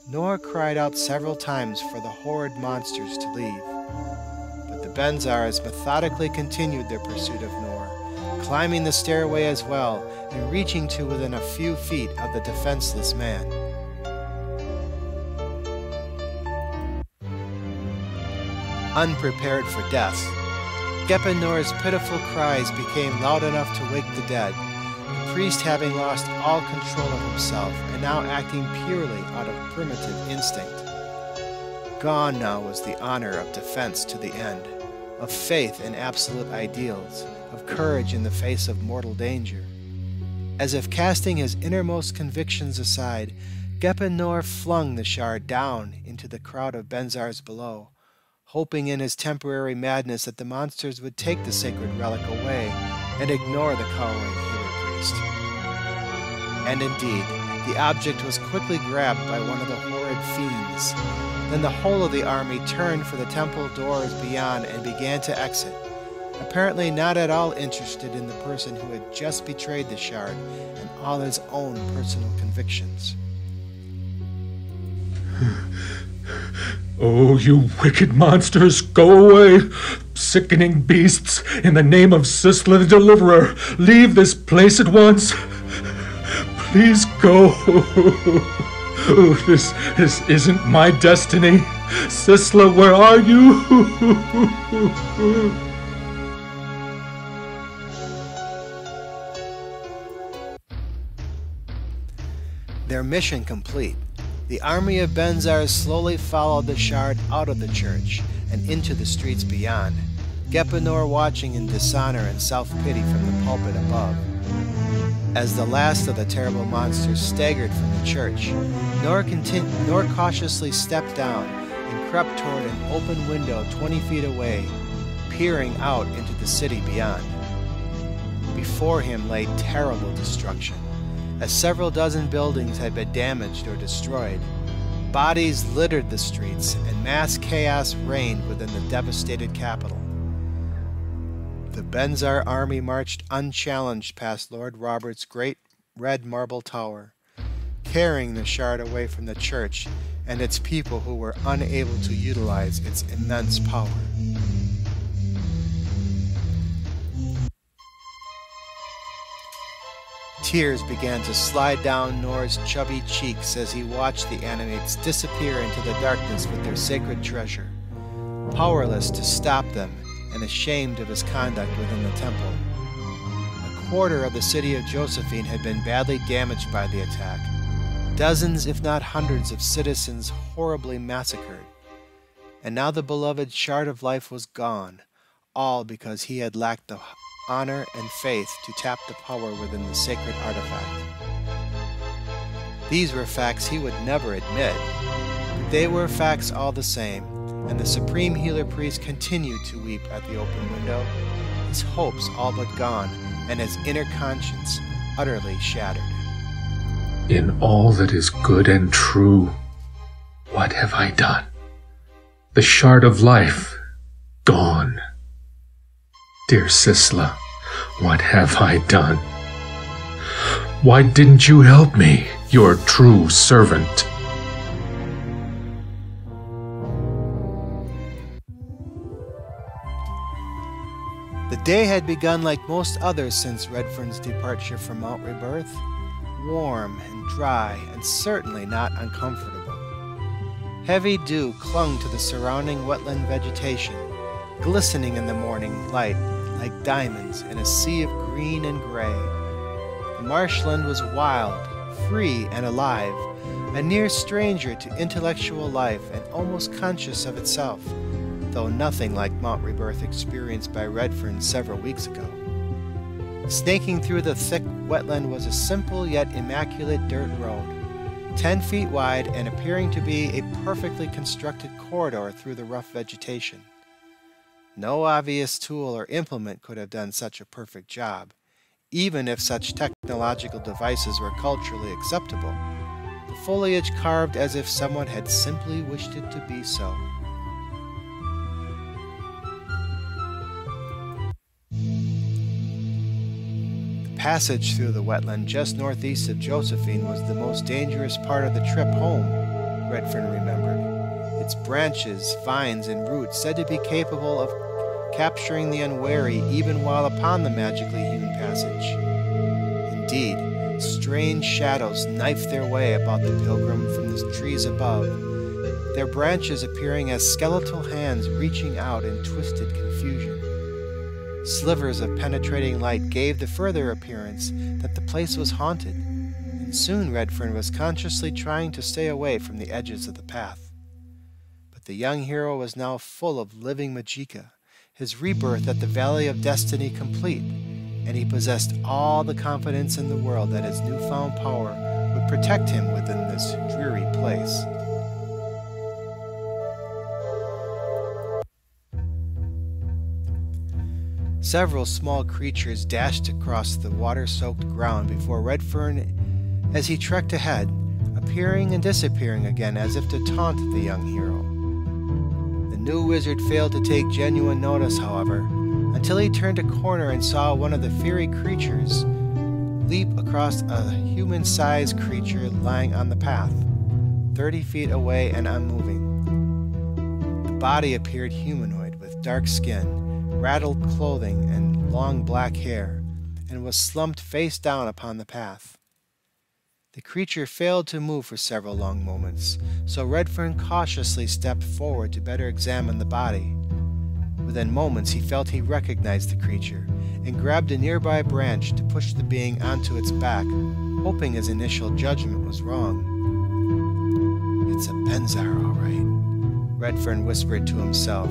Nor cried out several times for the horrid monsters to leave. But the Benzars methodically continued their pursuit of Nor, climbing the stairway as well and reaching to within a few feet of the defenseless man. Unprepared for death, Gepen Nor's pitiful cries became loud enough to wake the dead, the priest having lost all control of himself and now acting purely out of primitive instinct. Gone now was the honor of defense to the end, of faith in absolute ideals, of courage in the face of mortal danger. As if casting his innermost convictions aside, Gepen Nor flung the shard down into the crowd of Benzars below, hoping in his temporary madness that the monsters would take the sacred relic away and ignore the cowering healer priest. And indeed, the object was quickly grabbed by one of the horrid fiends. Then the whole of the army turned for the temple doors beyond and began to exit, apparently not at all interested in the person who had just betrayed the shard and all his own personal convictions. [LAUGHS] Oh, you wicked monsters, go away! Sickening beasts, in the name of Sisla the Deliverer, leave this place at once! Please go! Oh, [LAUGHS] this, this isn't my destiny! Sisla, where are you? [LAUGHS] Their mission complete, the army of Benzars slowly followed the shard out of the church and into the streets beyond, Gepen Nor watching in dishonor and self-pity from the pulpit above. As the last of the terrible monsters staggered from the church, Nor, Nor cautiously stepped down and crept toward an open window 20 feet away, peering out into the city beyond. Before him lay terrible destruction, as several dozen buildings had been damaged or destroyed. Bodies littered the streets, and mass chaos reigned within the devastated capital. The Benzar army marched unchallenged past Lord Robert's great red marble tower, carrying the shard away from the church and its people who were unable to utilize its immense power. Tears began to slide down Nor's chubby cheeks as he watched the Anamites disappear into the darkness with their sacred treasure. Powerless to stop them and ashamed of his conduct within the temple. A quarter of the city of Josephine had been badly damaged by the attack, dozens, if not hundreds, of citizens horribly massacred. And now the beloved shard of life was gone, all because he had lacked the honor and faith to tap the power within the sacred artifact. These were facts he would never admit, but they were facts all the same, and the supreme healer priest continued to weep at the open window, his hopes all but gone, and his inner conscience utterly shattered. In all that is good and true, what have I done? The shard of life, gone. Dear Sisla, what have I done? Why didn't you help me, your true servant? The day had begun like most others since Redfern's departure from Mount Rebirth, warm and dry and certainly not uncomfortable. Heavy dew clung to the surrounding wetland vegetation, glistening in the morning light like diamonds in a sea of green and gray. The marshland was wild, free, and alive, a near stranger to intellectual life and almost conscious of itself, though nothing like Mount Rebirth experienced by Redfern several weeks ago. Snaking through the thick wetland was a simple yet immaculate dirt road, 10 feet wide and appearing to be a perfectly constructed corridor through the rough vegetation. No obvious tool or implement could have done such a perfect job, even if such technological devices were culturally acceptable. The foliage carved as if someone had simply wished it to be so. The passage through the wetland just northeast of Josephine was the most dangerous part of the trip home, Redfern remembered. Its branches, vines, and roots said to be capable of capturing the unwary even while upon the magically hewn passage. Indeed, strange shadows knifed their way about the pilgrim from the trees above, their branches appearing as skeletal hands reaching out in twisted confusion. Slivers of penetrating light gave the further appearance that the place was haunted, and soon Redfern was consciously trying to stay away from the edges of the path. But the young hero was now full of living Magicka, his rebirth at the Valley of Destiny complete, and he possessed all the confidence in the world that his newfound power would protect him within this dreary place. Several small creatures dashed across the water soaked ground before Redfern as he trekked ahead, appearing and disappearing again as if to taunt the young hero. New wizard failed to take genuine notice, however, until he turned a corner and saw one of the fiery creatures leap across a human sized creature lying on the path, 30 feet away and unmoving. The body appeared humanoid with dark skin rattled clothing, and long black hair, and was slumped face down upon the path. The creature failed to move for several long moments, so Redfern cautiously stepped forward to better examine the body. Within moments, he felt he recognized the creature and grabbed a nearby branch to push the being onto its back, hoping his initial judgment was wrong. It's a Benzar, all right, Redfern whispered to himself,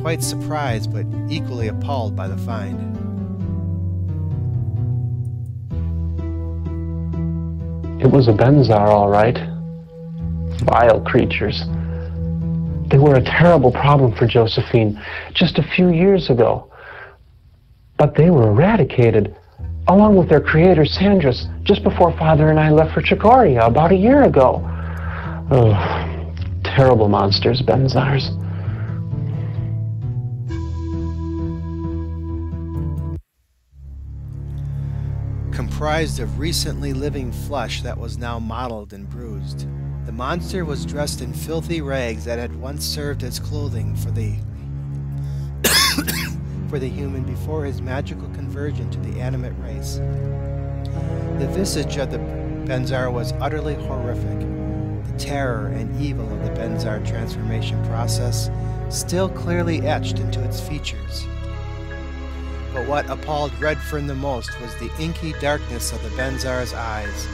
quite surprised but equally appalled by the find. It was a Benzar, all right. Vile creatures. They were a terrible problem for Josephine just a few years ago. But they were eradicated, along with their creator Sandras, just before Father and I left for Chikoria about a year ago. Oh, terrible monsters, Benzars. Comprised of recently living flesh that was now mottled and bruised. The monster was dressed in filthy rags that had once served as clothing for the [COUGHS] for the human before his magical conversion to the animate race. The visage of the Benzar was utterly horrific. The terror and evil of the Benzar transformation process still clearly etched into its features. But what appalled Redfern the most was the inky darkness of the Benzar's eyes,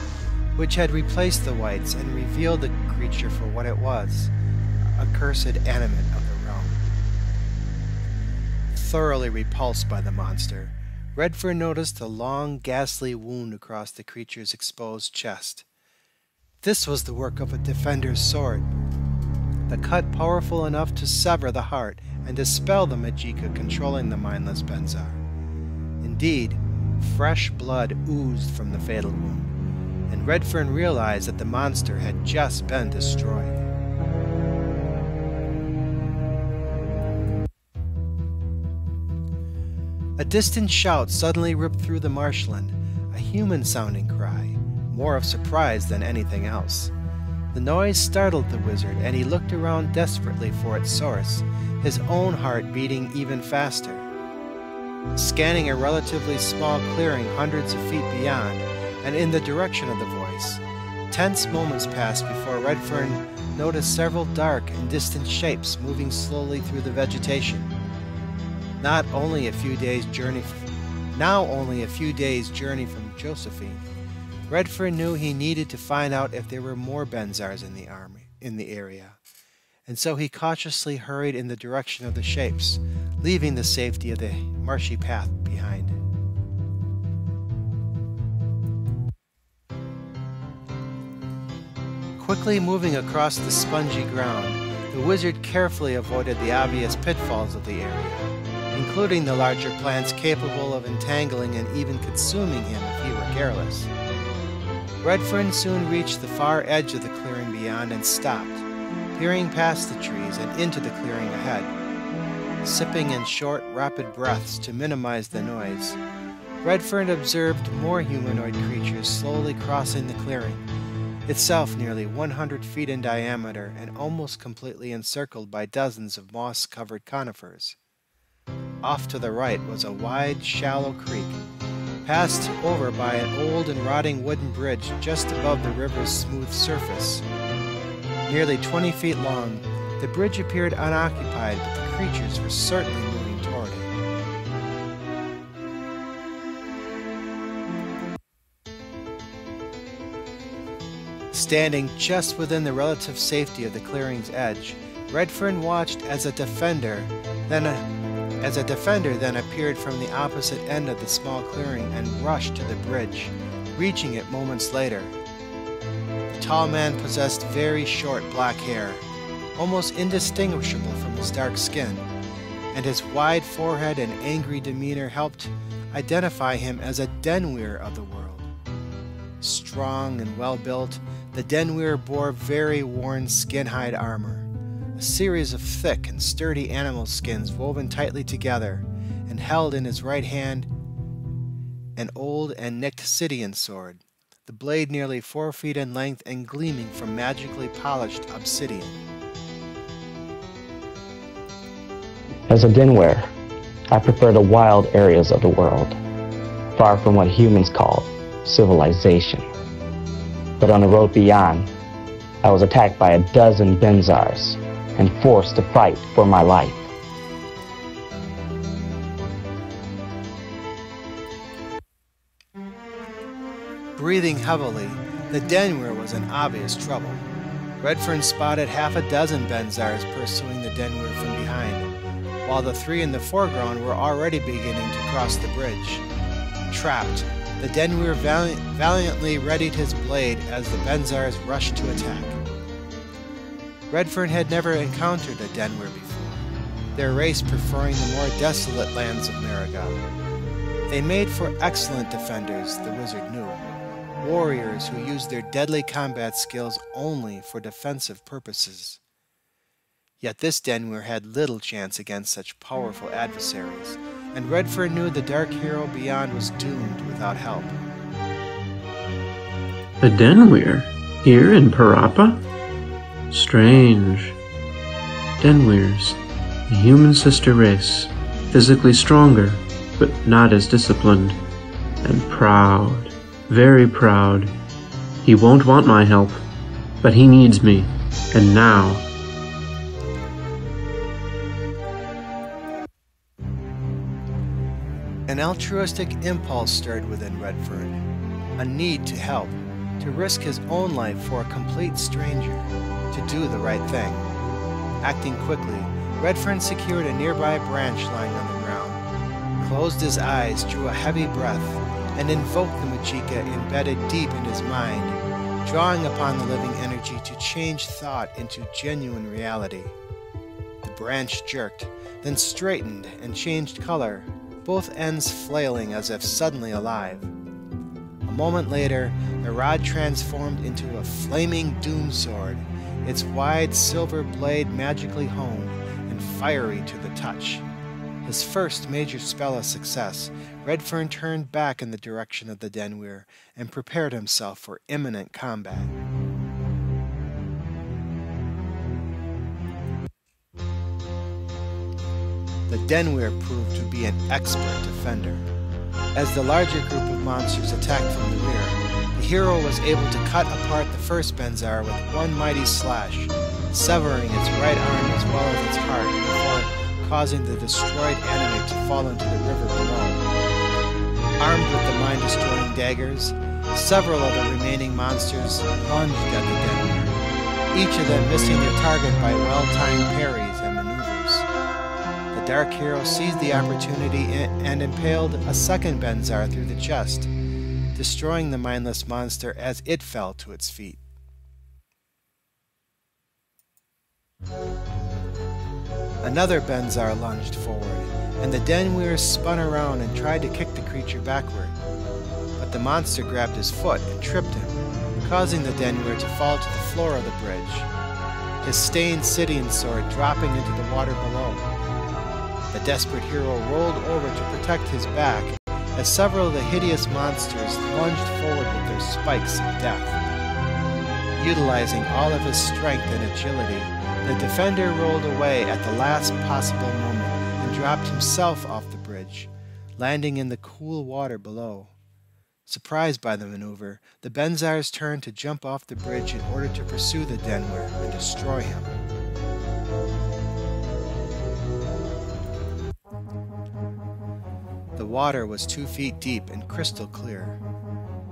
which had replaced the whites and revealed the creature for what it was a cursed animate of the realm. Thoroughly repulsed by the monster, Redfern noticed a long, ghastly wound across the creature's exposed chest. This was the work of a defender's sword, the cut powerful enough to sever the heart and dispel the Magicka controlling the mindless Benzar. Indeed, fresh blood oozed from the fatal wound and Redfern realized that the monster had just been destroyed. A distant shout suddenly ripped through the marshland, a human sounding cry, more of surprise than anything else. The noise startled the wizard, and he looked around desperately for its source, his own heart beating even faster. Scanning a relatively small clearing hundreds of feet beyond, and in the direction of the voice. Tense moments passed before Redfern noticed several dark and distant shapes moving slowly through the vegetation. Not only a few days journey now only a few days journey from Josephine, Redfern knew he needed to find out if there were more Benzars in the army in the area. And so he cautiously hurried in the direction of the shapes, leaving the safety of the marshy path behind. Quickly moving across the spongy ground, the wizard carefully avoided the obvious pitfalls of the area, including the larger plants capable of entangling and even consuming him if he were careless. Redfern soon reached the far edge of the clearing beyond and stopped, peering past the trees and into the clearing ahead. Sipping in short, rapid breaths to minimize the noise, Redfern observed more humanoid creatures slowly crossing the clearing, itself nearly 100 feet in diameter and almost completely encircled by dozens of moss covered conifers. Off to the right was a wide, shallow creek, passed over by an old and rotting wooden bridge just above the river's smooth surface. Nearly 20 feet long, the bridge appeared unoccupied, but the creatures were certainly moving toward it. Standing just within the relative safety of the clearing's edge, Redfern watched as a defender, then a, as a defender then appeared from the opposite end of the small clearing and rushed to the bridge, reaching it moments later. The tall man possessed very short black hair, almost indistinguishable from his dark skin, and his wide forehead and angry demeanor helped identify him as a Denweir of the world. Strong and well built, the Denweir bore very worn skin hide armor, a series of thick and sturdy animal skins woven tightly together, and held in his right hand an old and nicked Sidian sword, the blade nearly four feet in length and gleaming from magically polished obsidian. As a Denweir, I prefer the wild areas of the world, far from what humans call civilization. But on the road beyond, I was attacked by a dozen Benzars and forced to fight for my life. Breathing heavily, the Denweir was in obvious trouble. Redfern spotted half a dozen Benzars pursuing the Denweir from behind, while the three in the foreground were already beginning to cross the bridge. Trapped, the Denweir valiantly readied his blade as the Benzars rushed to attack. Redfern had never encountered a Denwyr before, their race preferring the more desolate lands of Marigan. They made for excellent defenders, the wizard knew, warriors who used their deadly combat skills only for defensive purposes. Yet this Denwyr had little chance against such powerful adversaries, and Redfern knew the Dark Hero beyond was doomed without help. A Denwyr? Here in Parapa? Strange. Denwyrs, a human sister race, physically stronger, but not as disciplined, and proud, very proud. He won't want my help, but he needs me, and now. An altruistic impulse stirred within Redfern, a need to help, to risk his own life for a complete stranger, to do the right thing. Acting quickly, Redfern secured a nearby branch lying on the ground, closed his eyes, drew a heavy breath, and invoked the Magicka embedded deep in his mind, drawing upon the living energy to change thought into genuine reality. The branch jerked, then straightened and changed color, both ends flailing as if suddenly alive. A moment later, the rod transformed into a flaming doom sword, its wide silver blade magically honed and fiery to the touch. His first major spell a success, Redfern turned back in the direction of the Denwyr and prepared himself for imminent combat. The Denwyr proved to be an expert defender. As the larger group of monsters attacked from the rear, the hero was able to cut apart the first Benzar with one mighty slash, severing its right arm as well as its heart before causing the destroyed enemy to fall into the river below. Armed with the mind-destroying daggers, several of the remaining monsters lunged at the Denwyr, each of them missing their target by well-timed parries and maneuvers. The Dark Hero seized the opportunity and impaled a second Benzar through the chest, destroying the mindless monster as it fell to its feet. Another Benzar lunged forward, and the Denwyr spun around and tried to kick the creature backward. But the monster grabbed his foot and tripped him, causing the Denwyr to fall to the floor of the bridge, his stained Sidian sword dropping into the water below. The desperate hero rolled over to protect his back as several of the hideous monsters lunged forward with their spikes of death. Utilizing all of his strength and agility, the defender rolled away at the last possible moment and dropped himself off the bridge, landing in the cool water below. Surprised by the maneuver, the Benzars turned to jump off the bridge in order to pursue the Denwyr and destroy him. The water was two feet deep and crystal clear.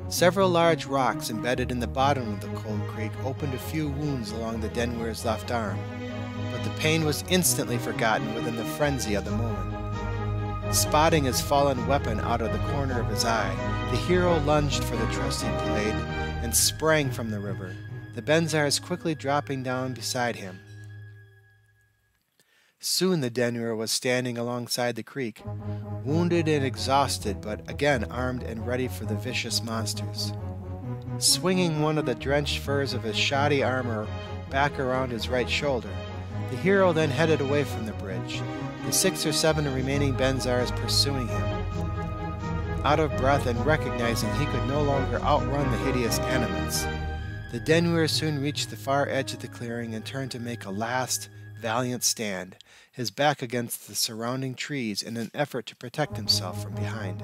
Several large rocks embedded in the bottom of the cold creek opened a few wounds along the Denwyr's left arm, but the pain was instantly forgotten within the frenzy of the moment. Spotting his fallen weapon out of the corner of his eye, the hero lunged for the trusty blade and sprang from the river, the Benzars quickly dropping down beside him. Soon the Denwyr was standing alongside the creek, wounded and exhausted, but again armed and ready for the vicious monsters. Swinging one of the drenched furs of his shoddy armor back around his right shoulder, the hero then headed away from the bridge, the six or seven remaining Benzars pursuing him. Out of breath and recognizing he could no longer outrun the hideous animals, the Denwyr soon reached the far edge of the clearing and turned to make a last, valiant stand, his back against the surrounding trees in an effort to protect himself from behind.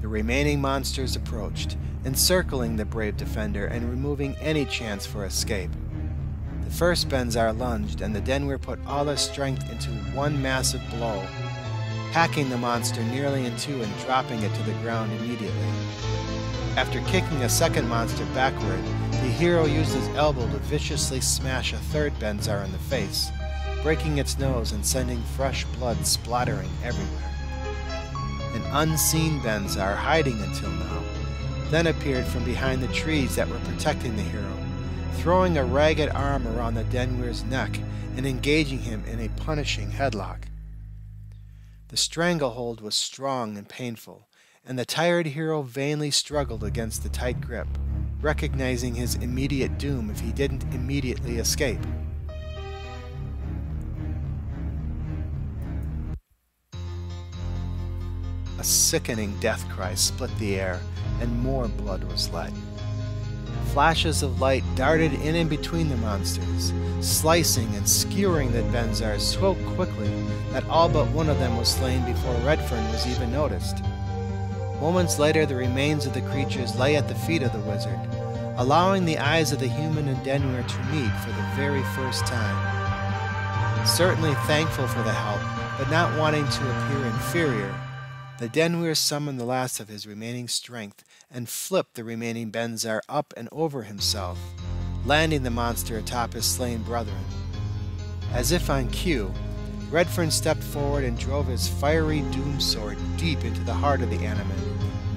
The remaining monsters approached, encircling the brave defender and removing any chance for escape. The first Benzar lunged, and the Denwyr put all his strength into one massive blow, hacking the monster nearly in two and dropping it to the ground immediately. After kicking a second monster backward, the hero used his elbow to viciously smash a third Benzar in the face, breaking its nose and sending fresh blood splattering everywhere. An unseen Benzar hiding until now, then appeared from behind the trees that were protecting the hero, throwing a ragged arm around the Denweir's neck and engaging him in a punishing headlock. The stranglehold was strong and painful, and the tired hero vainly struggled against the tight grip, recognizing his immediate doom if he didn't immediately escape. A sickening death cry split the air, and more blood was let. Flashes of light darted in and between the monsters, slicing and skewering the Benzars so quickly that all but one of them was slain before Redfern was even noticed. Moments later, the remains of the creatures lay at the feet of the wizard, allowing the eyes of the human and Denweir to meet for the very first time. Certainly thankful for the help, but not wanting to appear inferior, the Denweir summoned the last of his remaining strength and flipped the remaining Benzar up and over himself, landing the monster atop his slain brethren. As if on cue, Redfern stepped forward and drove his fiery doom sword deep into the heart of the animate,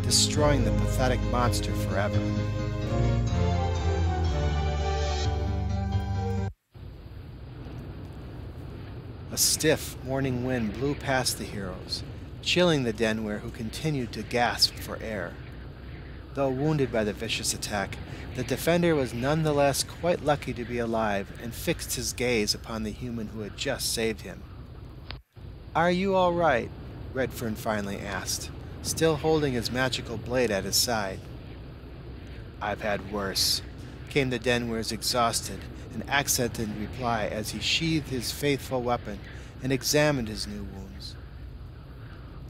destroying the pathetic monster forever. A stiff morning wind blew past the heroes, chilling the Denweir who continued to gasp for air. Though wounded by the vicious attack, the defender was nonetheless quite lucky to be alive and fixed his gaze upon the human who had just saved him. Are you all right? Redfern finally asked, still holding his magical blade at his side. I've had worse, came the Denweir's exhausted and accented reply as he sheathed his faithful weapon and examined his new wounds.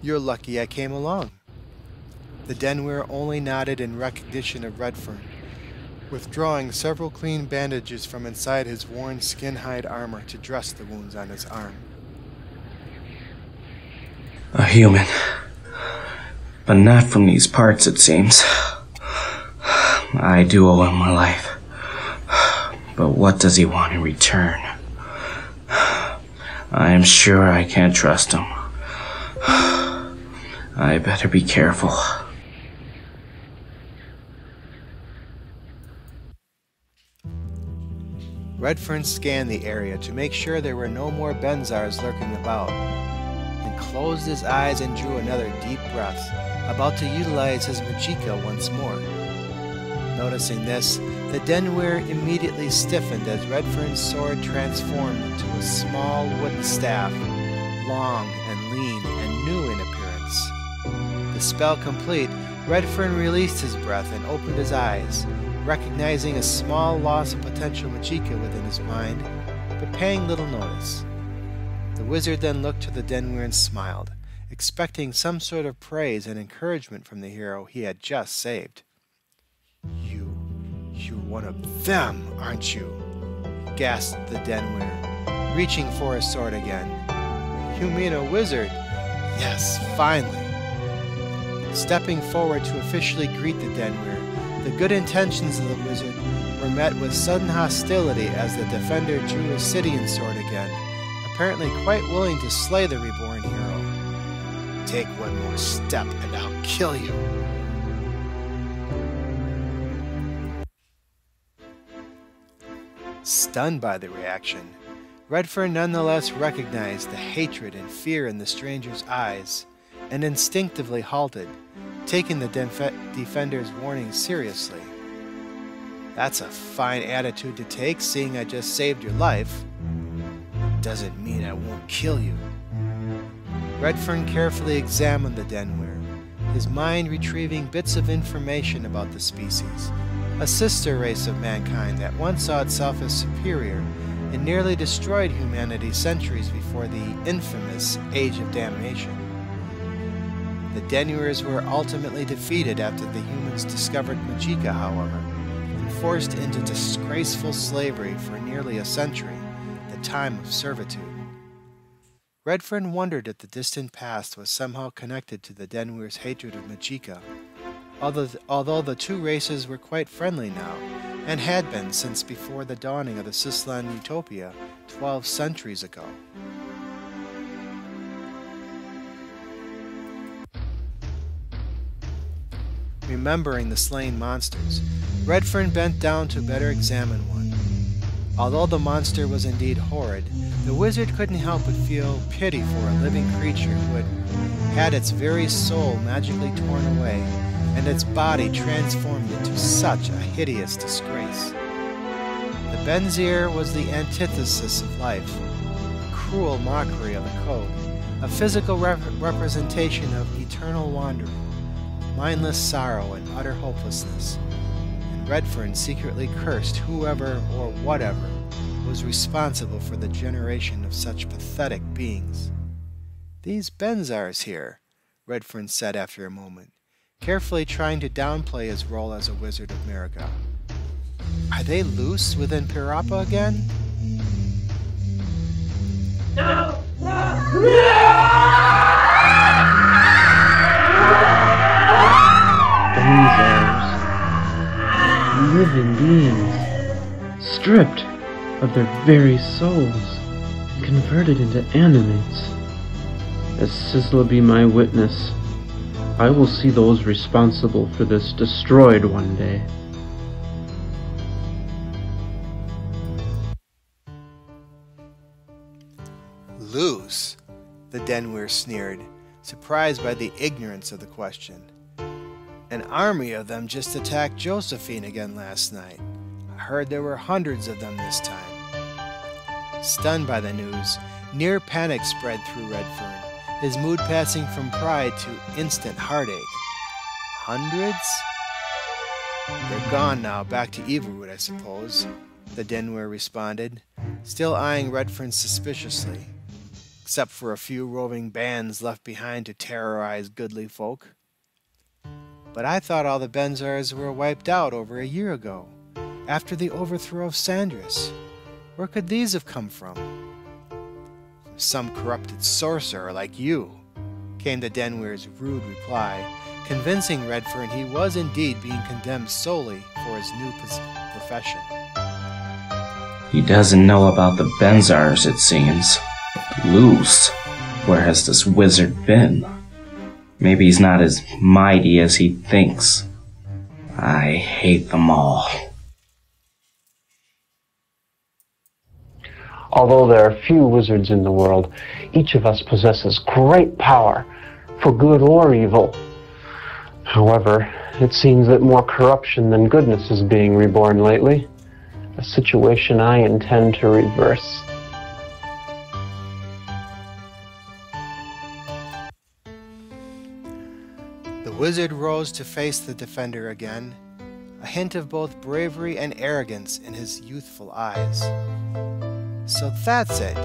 You're lucky I came along. The Denweir only nodded in recognition of Redfern, withdrawing several clean bandages from inside his worn skin hide armor to dress the wounds on his arm. A human. But not from these parts, it seems. I do owe him my life. But what does he want in return? I am sure I can't trust him. I better be careful. Redfern scanned the area to make sure there were no more Benzars lurking about, closed his eyes and drew another deep breath, about to utilize his Magicka once more. Noticing this, the Denweir immediately stiffened as Redfern's sword transformed into a small wooden staff, long and lean and new in appearance. The spell complete, Redfern released his breath and opened his eyes, recognizing a small loss of potential Magicka within his mind, but paying little notice. The wizard then looked to the Denweir and smiled, expecting some sort of praise and encouragement from the hero he had just saved. You, you're one of them, aren't you? gasped the Denweir, reaching for his sword again. You mean a wizard? Yes, finally. Stepping forward to officially greet the Denweir, the good intentions of the wizard were met with sudden hostility as the defender drew his Sidian sword again, apparently quite willing to slay the reborn hero. Take one more step and I'll kill you. Stunned by the reaction, Redfern nonetheless recognized the hatred and fear in the stranger's eyes and instinctively halted, taking the def defender's warning seriously. That's a fine attitude to take, seeing I just saved your life. Doesn't mean I won't kill you. Redfern carefully examined the Denweir, his mind retrieving bits of information about the species, a sister race of mankind that once saw itself as superior and nearly destroyed humanity centuries before the infamous Age of Damnation. The Denweirs were ultimately defeated after the humans discovered Magicka, however, and forced into disgraceful slavery for nearly a century, time of servitude. Redfern wondered if the distant past was somehow connected to the Denweir's hatred of Magicka, although, although the two races were quite friendly now, and had been since before the dawning of the Sislan utopia 12 centuries ago. remembering the slain monsters, Redfern bent down to better examine one. Although the monster was indeed horrid, the wizard couldn't help but feel pity for a living creature who had had its very soul magically torn away and its body transformed into such a hideous disgrace. The Benzar was the antithesis of life, a cruel mockery of the code, a physical rep representation of eternal wandering, mindless sorrow, and utter hopelessness. Redfern secretly cursed whoever or whatever was responsible for the generation of such pathetic beings. These Benzars here, Redfern said after a moment, carefully trying to downplay his role as a wizard of Marigan. Are they loose within Parapa again? No! Benzars. Living beings. Stripped of their very souls and converted into animates. As Sisla be my witness, I will see those responsible for this destroyed one day. Loose, the Denweir sneered, surprised by the ignorance of the question. An army of them just attacked Josephine again last night. I heard there were hundreds of them this time. Stunned by the news, near panic spread through Redfern his mood passing from pride to instant heartache. Hundreds? They're gone now, back to Evilroot, I suppose, the Denweir responded, still eyeing Redfern suspiciously, except for a few roving bands left behind to terrorize goodly folk. But I thought all the Benzars were wiped out over a year ago, after the overthrow of Sandris. Where could these have come from? some corrupted sorcerer like you, came the Denweir's rude reply, convincing Redfern he was indeed being condemned solely for his new profession. He doesn't know about the Benzars, it seems. Loose. Where has this wizard been? Maybe he's not as mighty as he thinks. I hate them all. Although there are few wizards in the world, each of us possesses great power, for good or evil. However, it seems that more corruption than goodness is being reborn lately, a situation I intend to reverse. Wizard rose to face the defender again, a hint of both bravery and arrogance in his youthful eyes. So that's it.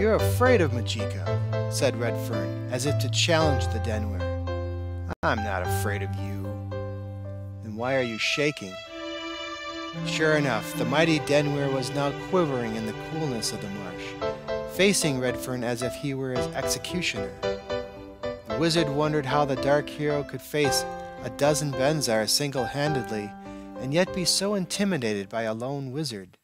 You're afraid of Magicka, said Redfern, as if to challenge the Denweir. I'm not afraid of you. Then why are you shaking? Sure enough, the mighty Denweir was now quivering in the coolness of the marsh, facing Redfern as if he were his executioner. The wizard wondered how the dark hero could face a dozen Benzars single-handedly and yet be so intimidated by a lone wizard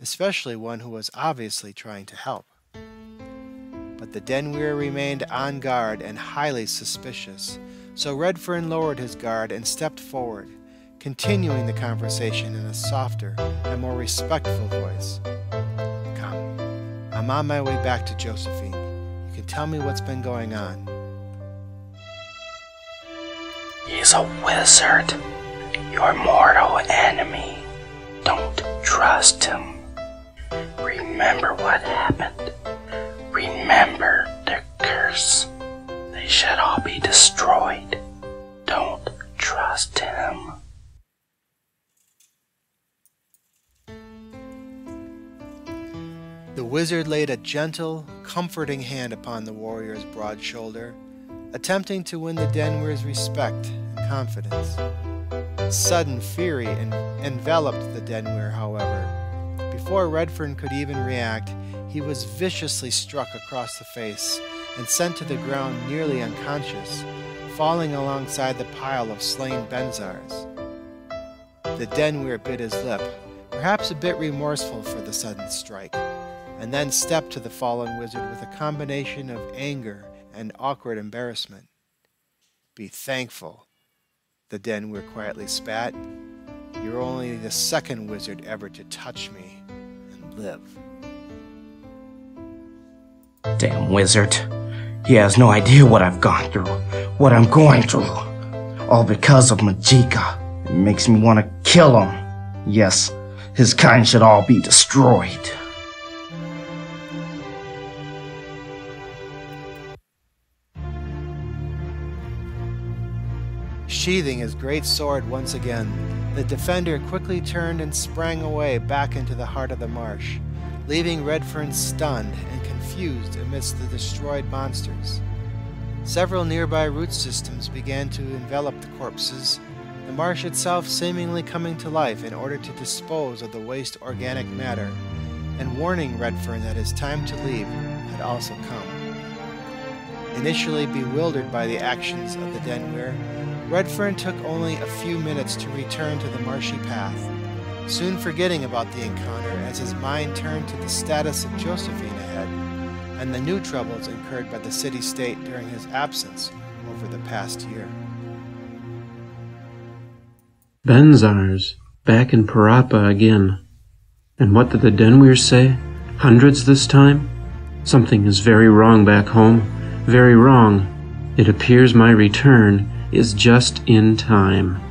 especially one who was obviously trying to help. But the Denweir remained on guard and highly suspicious, so Redfern lowered his guard and stepped forward, continuing the conversation in a softer and more respectful voice. Come, I'm on my way back to Josephine. You can tell me what's been going on. He's a wizard, your mortal enemy. Don't trust him. Remember what happened. Remember the curse. They should all be destroyed. Don't trust him. The wizard laid a gentle, comforting hand upon the warrior's broad shoulder, attempting to win the Denweir's respect and confidence. Sudden fury enveloped the Denweir, however, before Redfern could even react, he was viciously struck across the face and sent to the ground nearly unconscious, falling alongside the pile of slain Benzars. The Denweir bit his lip, perhaps a bit remorseful for the sudden strike, and then stepped to the fallen wizard with a combination of anger and awkward embarrassment. Be thankful, the Denweir quietly spat. You're only the second wizard ever to touch me and live. Damn wizard. He has no idea what I've gone through, what I'm going through. All because of Magicka. It makes me want to kill him. Yes, his kind should all be destroyed. Sheathing his great sword once again, the defender quickly turned and sprang away back into the heart of the marsh, leaving Redfern stunned and confused amidst the destroyed monsters. Several nearby root systems began to envelop the corpses, the marsh itself seemingly coming to life in order to dispose of the waste organic matter, and warning Redfern that his time to leave had also come. Initially bewildered by the actions of the Denweir, Redfern took only a few minutes to return to the marshy path, soon forgetting about the encounter as his mind turned to the status of Josephine ahead and the new troubles incurred by the city state during his absence over the past year. Benzars, back in Parapa again. And what did the Denweirs say? Hundreds this time? Something is very wrong back home. Very wrong. It appears my return is just in time.